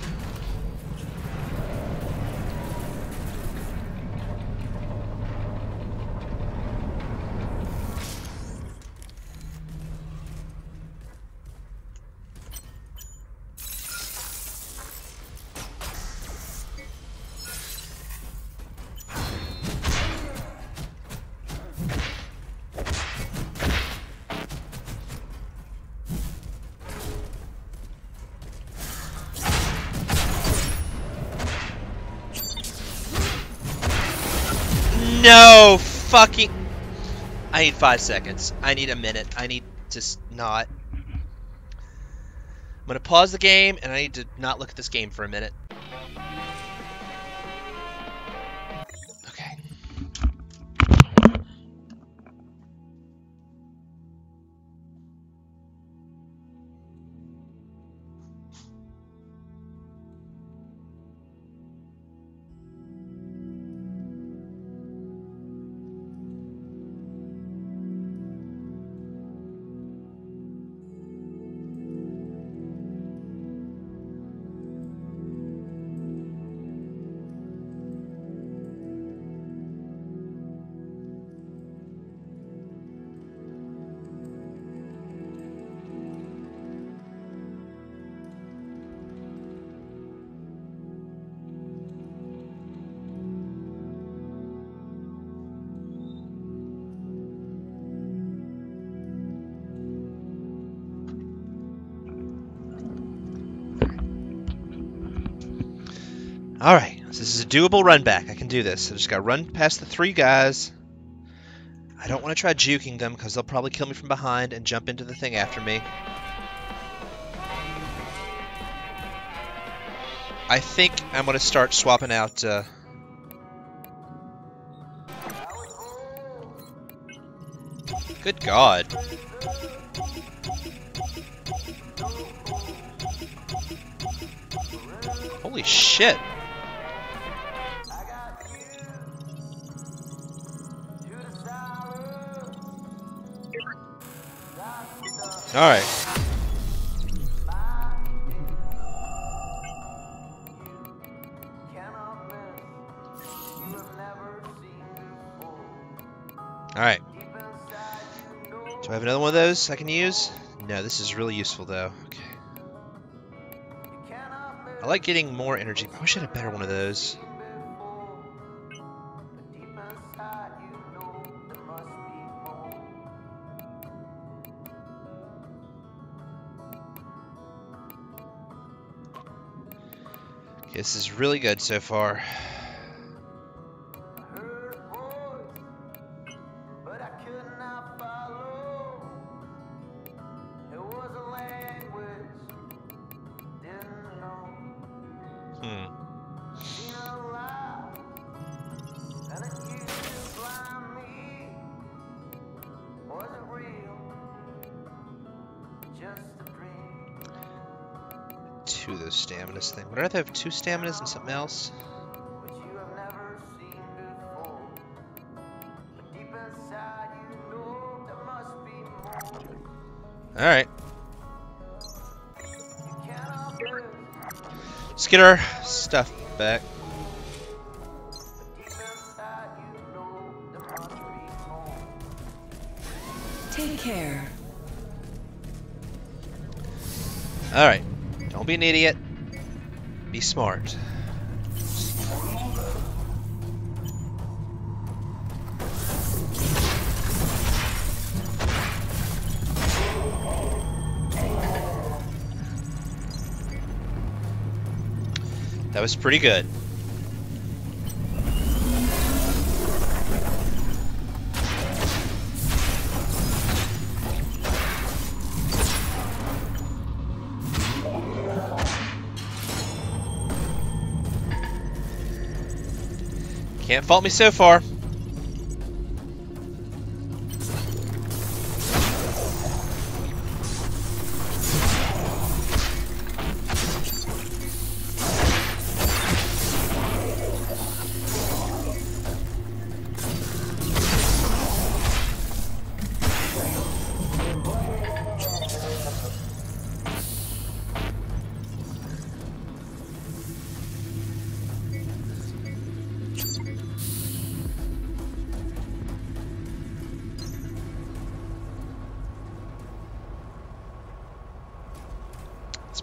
No fucking. I need five seconds. I need a minute. I need to not. I'm gonna pause the game and I need to not look at this game for a minute. Alright, so this is a doable run back. I can do this. I just gotta run past the three guys. I don't want to try juking them because they'll probably kill me from behind and jump into the thing after me. I think I'm gonna start swapping out. Uh... Good God. Holy shit. Alright. Alright. Do I have another one of those I can use? No, this is really useful though. Okay. I like getting more energy. I wish I had a better one of those. This is really good so far. Rather have two staminas and something else? Alright. Let's get our stuff back. Take care. Alright. Don't be an idiot. Be smart. That was pretty good. Can't fault me so far.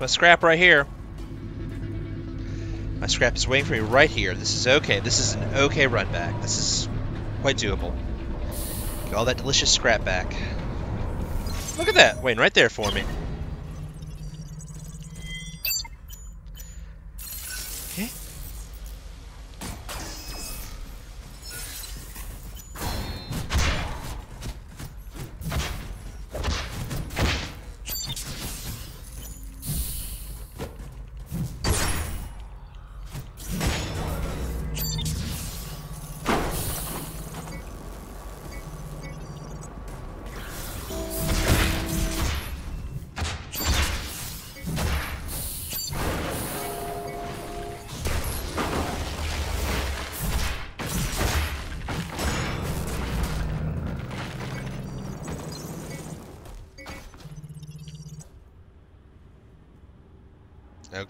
My scrap right here. My scrap is waiting for me right here. This is okay. This is an okay run back. This is quite doable. Get all that delicious scrap back. Look at that, waiting right there for me.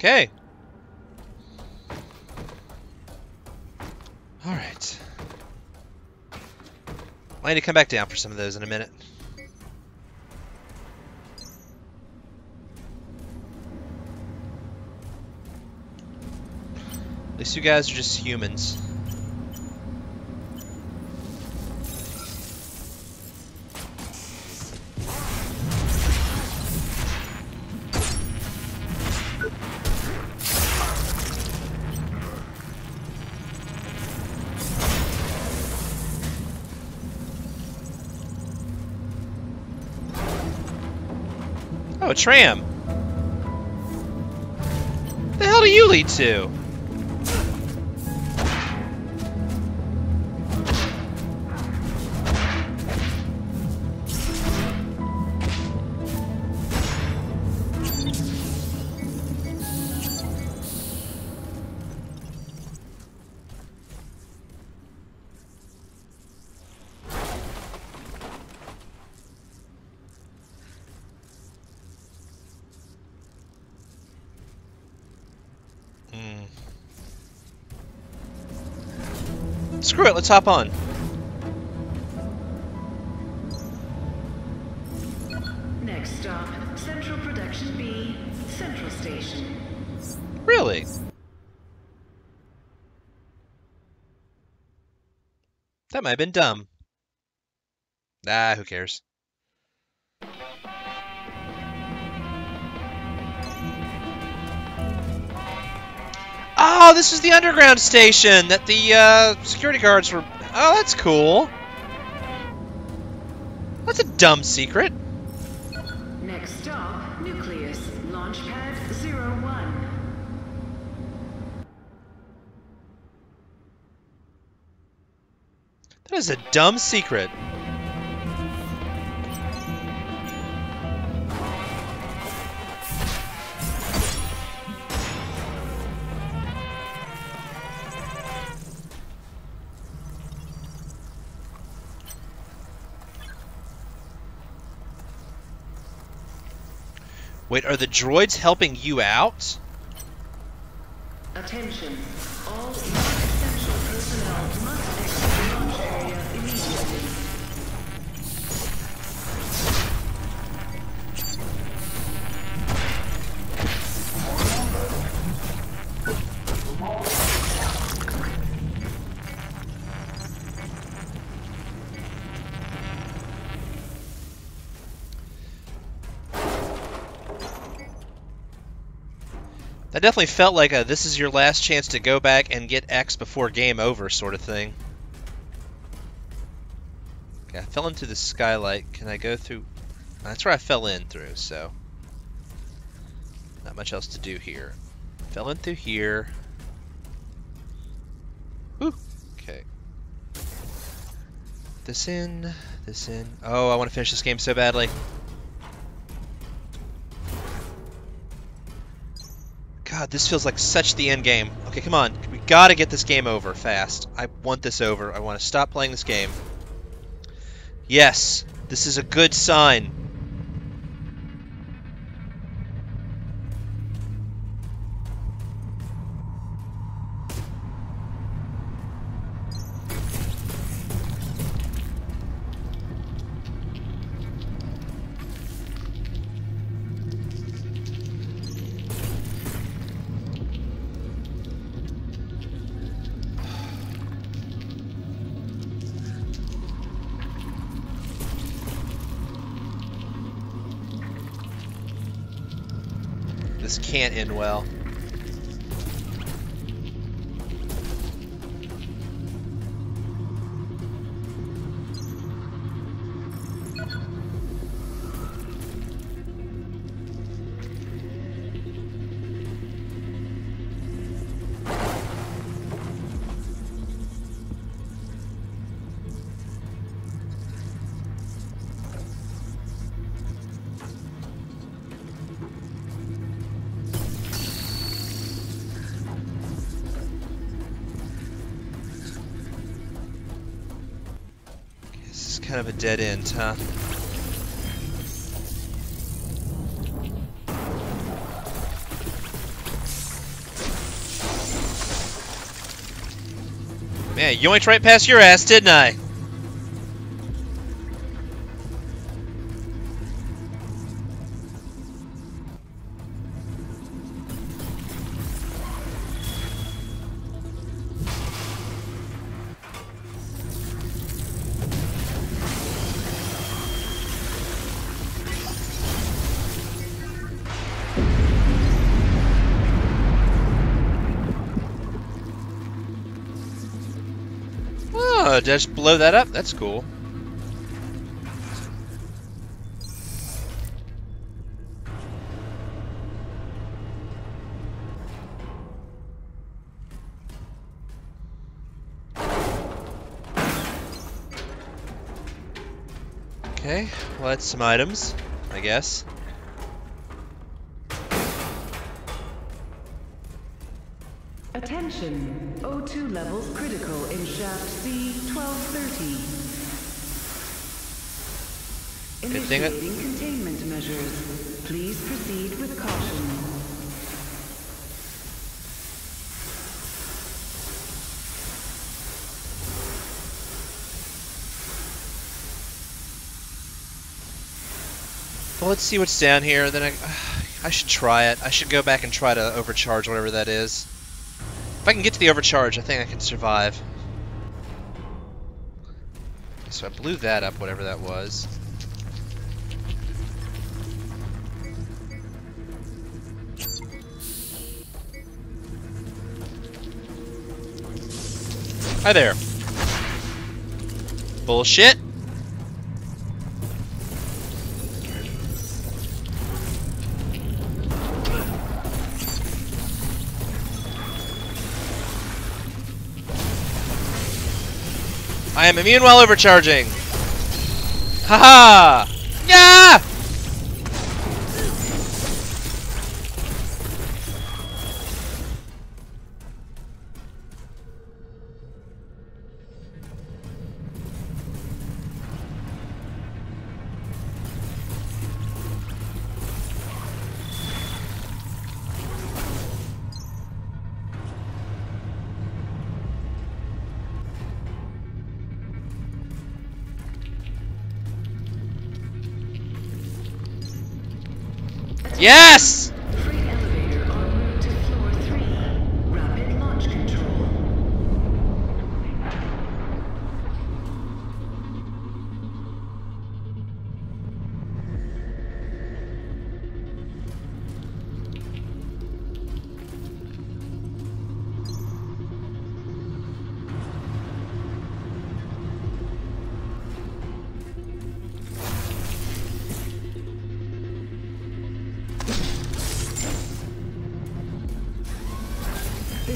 Okay. Alright. I need to come back down for some of those in a minute. At least you guys are just humans. Tram. The hell do you lead to? Screw it, let's hop on. Next stop, Central Production B, Central Station. Really? That might have been dumb. Ah, who cares? Oh, this is the underground station that the uh, security guards were. Oh, that's cool. That's a dumb secret. Next stop, Nucleus, Launchpad 01. That is a dumb secret. Wait, are the droids helping you out? Attention, definitely felt like a this is your last chance to go back and get X before game over sort of thing. Okay, I fell into the skylight. Can I go through? That's where I fell in through, so. Not much else to do here. Fell in through here. Whew. Okay. This in, this in. Oh, I want to finish this game so badly. God, this feels like such the end game. Okay, come on. We gotta get this game over fast. I want this over. I want to stop playing this game. Yes, this is a good sign. Can't end well. kind of a dead end, huh? Man, yoinked right past your ass, didn't I? Blow that up? That's cool. Okay, well that's some items, I guess. Attention! O2 levels critical in shaft C-1230. Good thing it- Initiating containment measures. Please proceed with caution. Well, let's see what's down here. Then I, I should try it. I should go back and try to overcharge whatever that is. If I can get to the overcharge, I think I can survive. So I blew that up, whatever that was. Hi there. Bullshit. Am immune while overcharging. Haha! Yeah! Yes!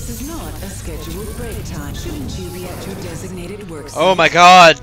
This is not a scheduled break time. Shouldn't you be at your designated workspace? Oh my god!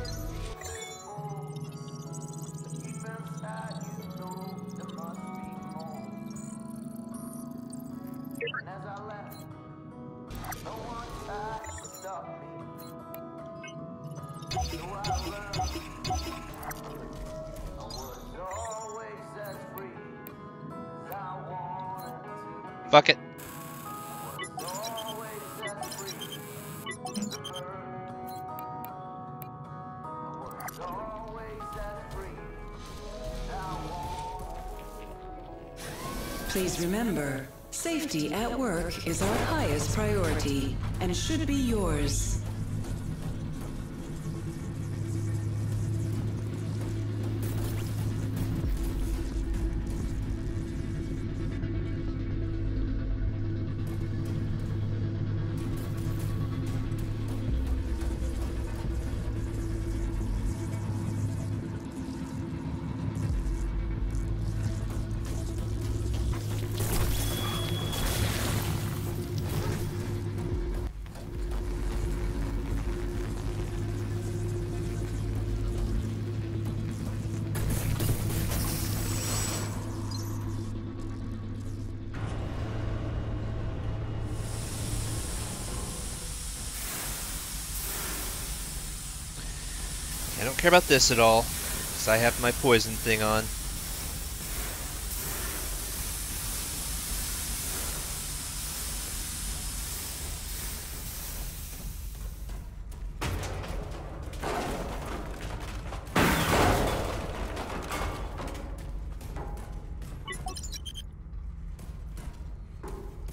care about this at all, because I have my poison thing on.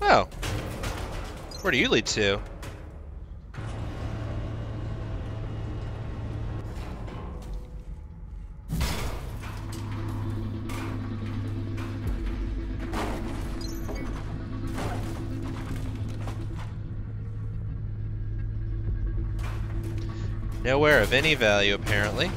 Oh. Where do you lead to? Any value, apparently.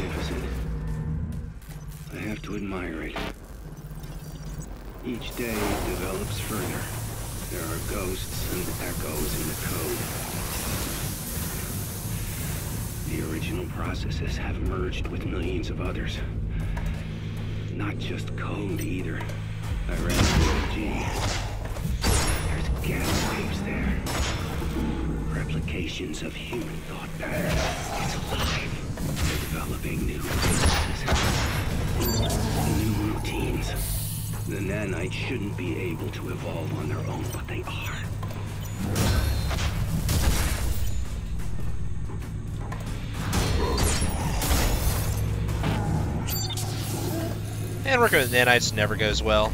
Magnificent. I have to admire it. Each day it develops further. There are ghosts and echoes in the code. The original processes have merged with millions of others. Not just code either. I read. There's gas waves there. Replications of human thought patterns. It's alive. Developing new processes. New routines. The nanites shouldn't be able to evolve on their own, but they are. And working with nanites never goes well.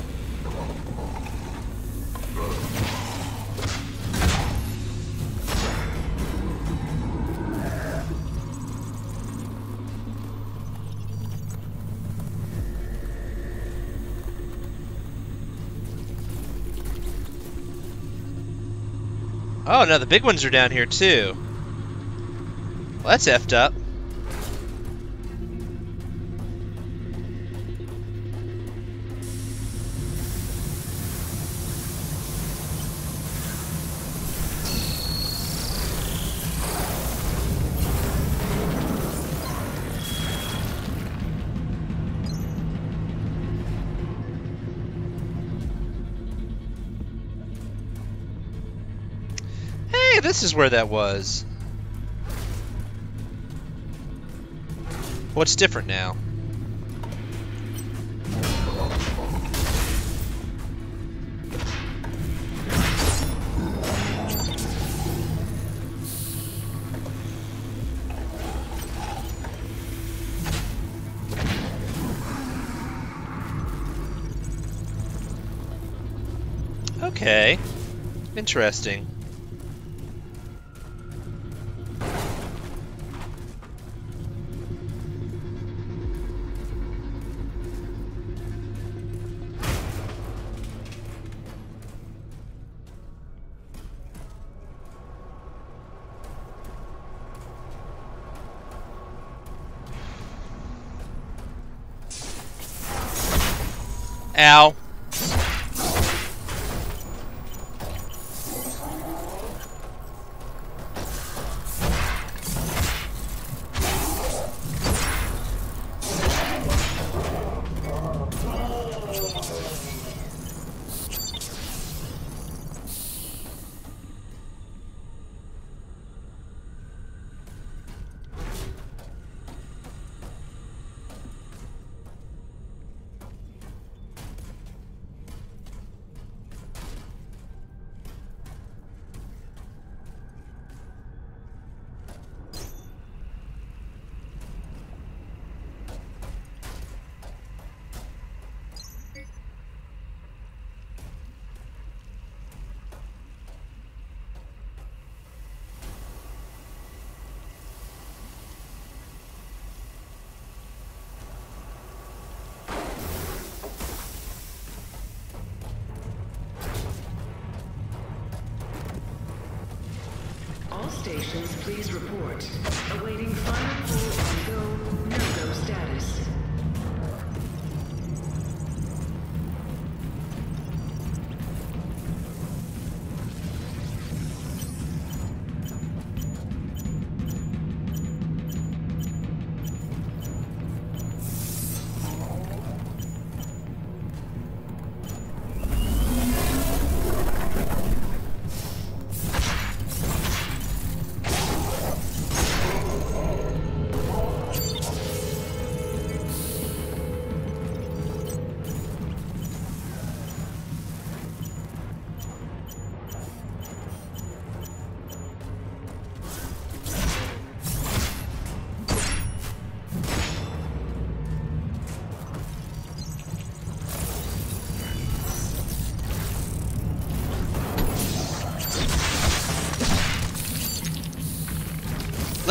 Oh, no, the big ones are down here too. Well, that's effed up. This is where that was. What's different now? Okay. Interesting. Stations, please report. Awaiting final pull on go, no-go status.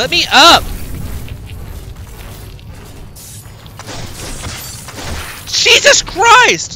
Let me up! Jesus Christ!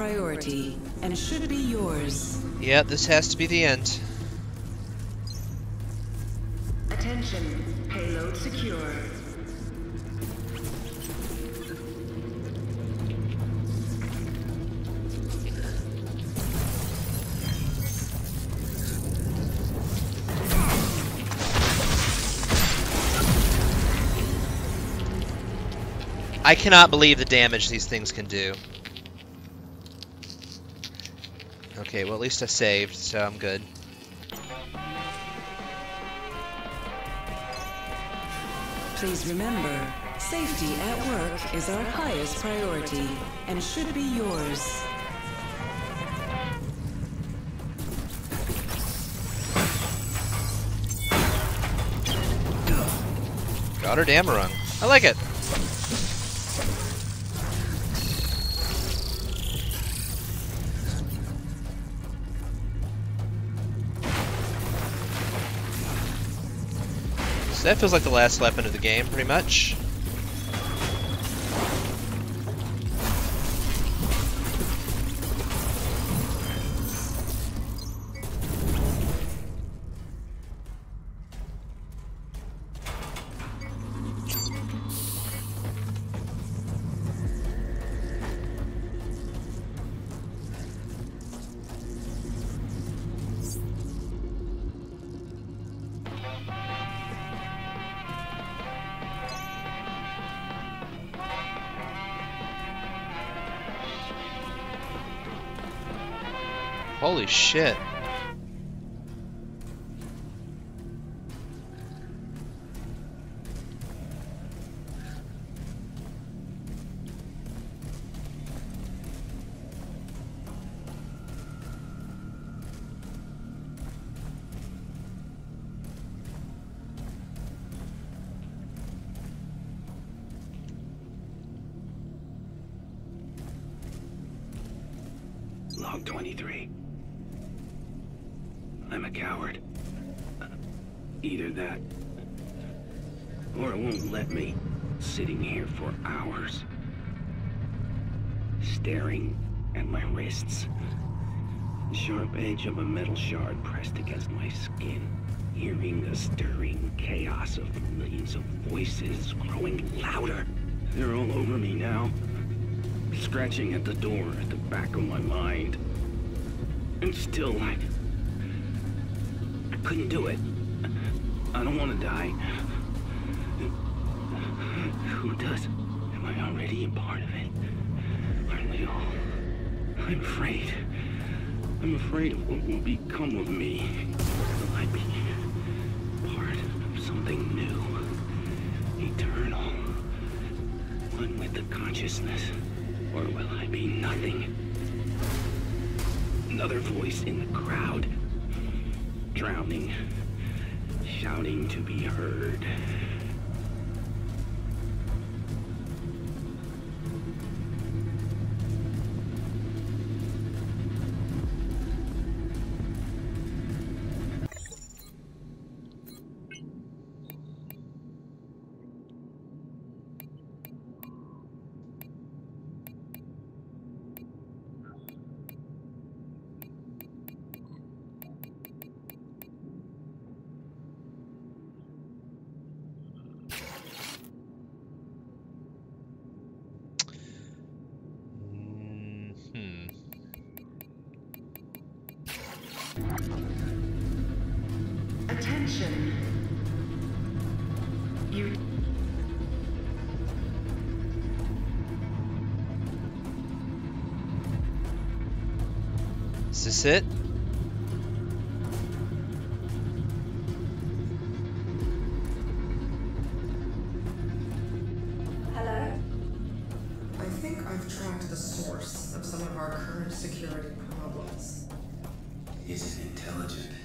Priority and should be yours. Yeah, this has to be the end. Attention, payload secure. I cannot believe the damage these things can do. Okay, well at least I saved, so I'm good. Please remember, safety at work is our highest priority and should be yours. Got her. I like it. So that feels like the last weapon of the game, pretty much. Shit. My wrists. The sharp edge of a metal shard pressed against my skin, hearing the stirring chaos of millions of voices growing louder. They're all over me now, scratching at the door at the back of my mind. And still, I... I couldn't do it. I don't want to die. Who does? Am I already a part of I'm afraid. I'm afraid of what will become of me. Will I be part of something new? Eternal? One with the consciousness? Or will I be nothing? Another voice in the crowd. Drowning. Shouting to be heard. Is this it? Hello? I think I've tracked the source of some of our current security problems. Is it intelligent?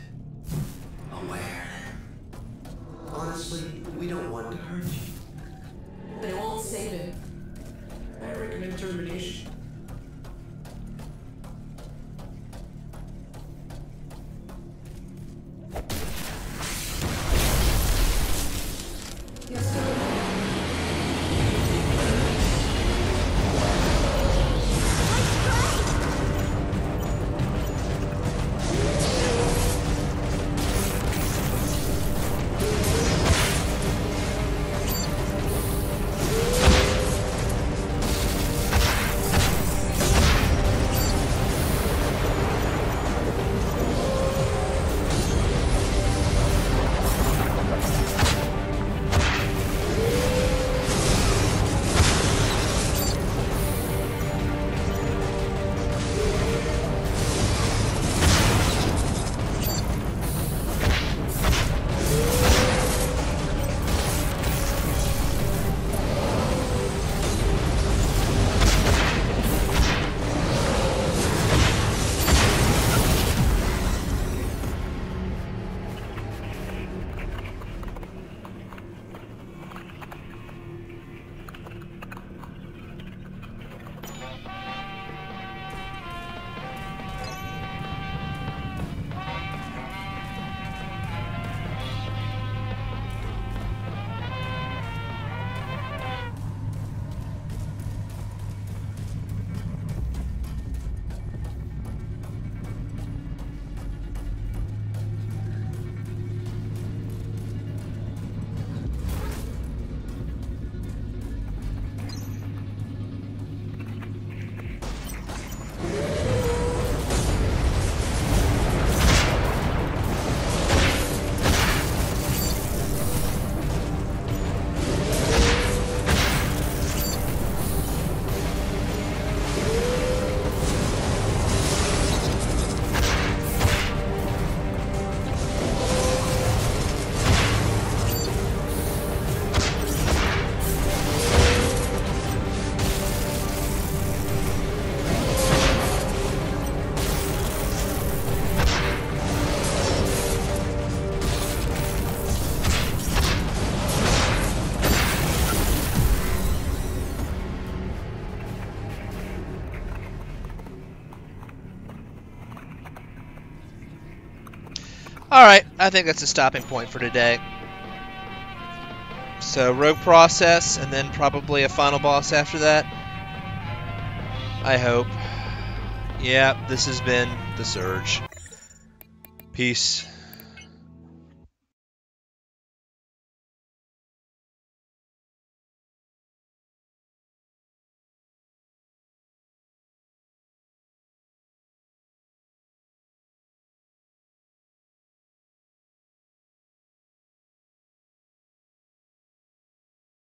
Alright, I think that's a stopping point for today. So rogue process, and then probably a final boss after that. I hope. Yeah, this has been the Surge. Peace.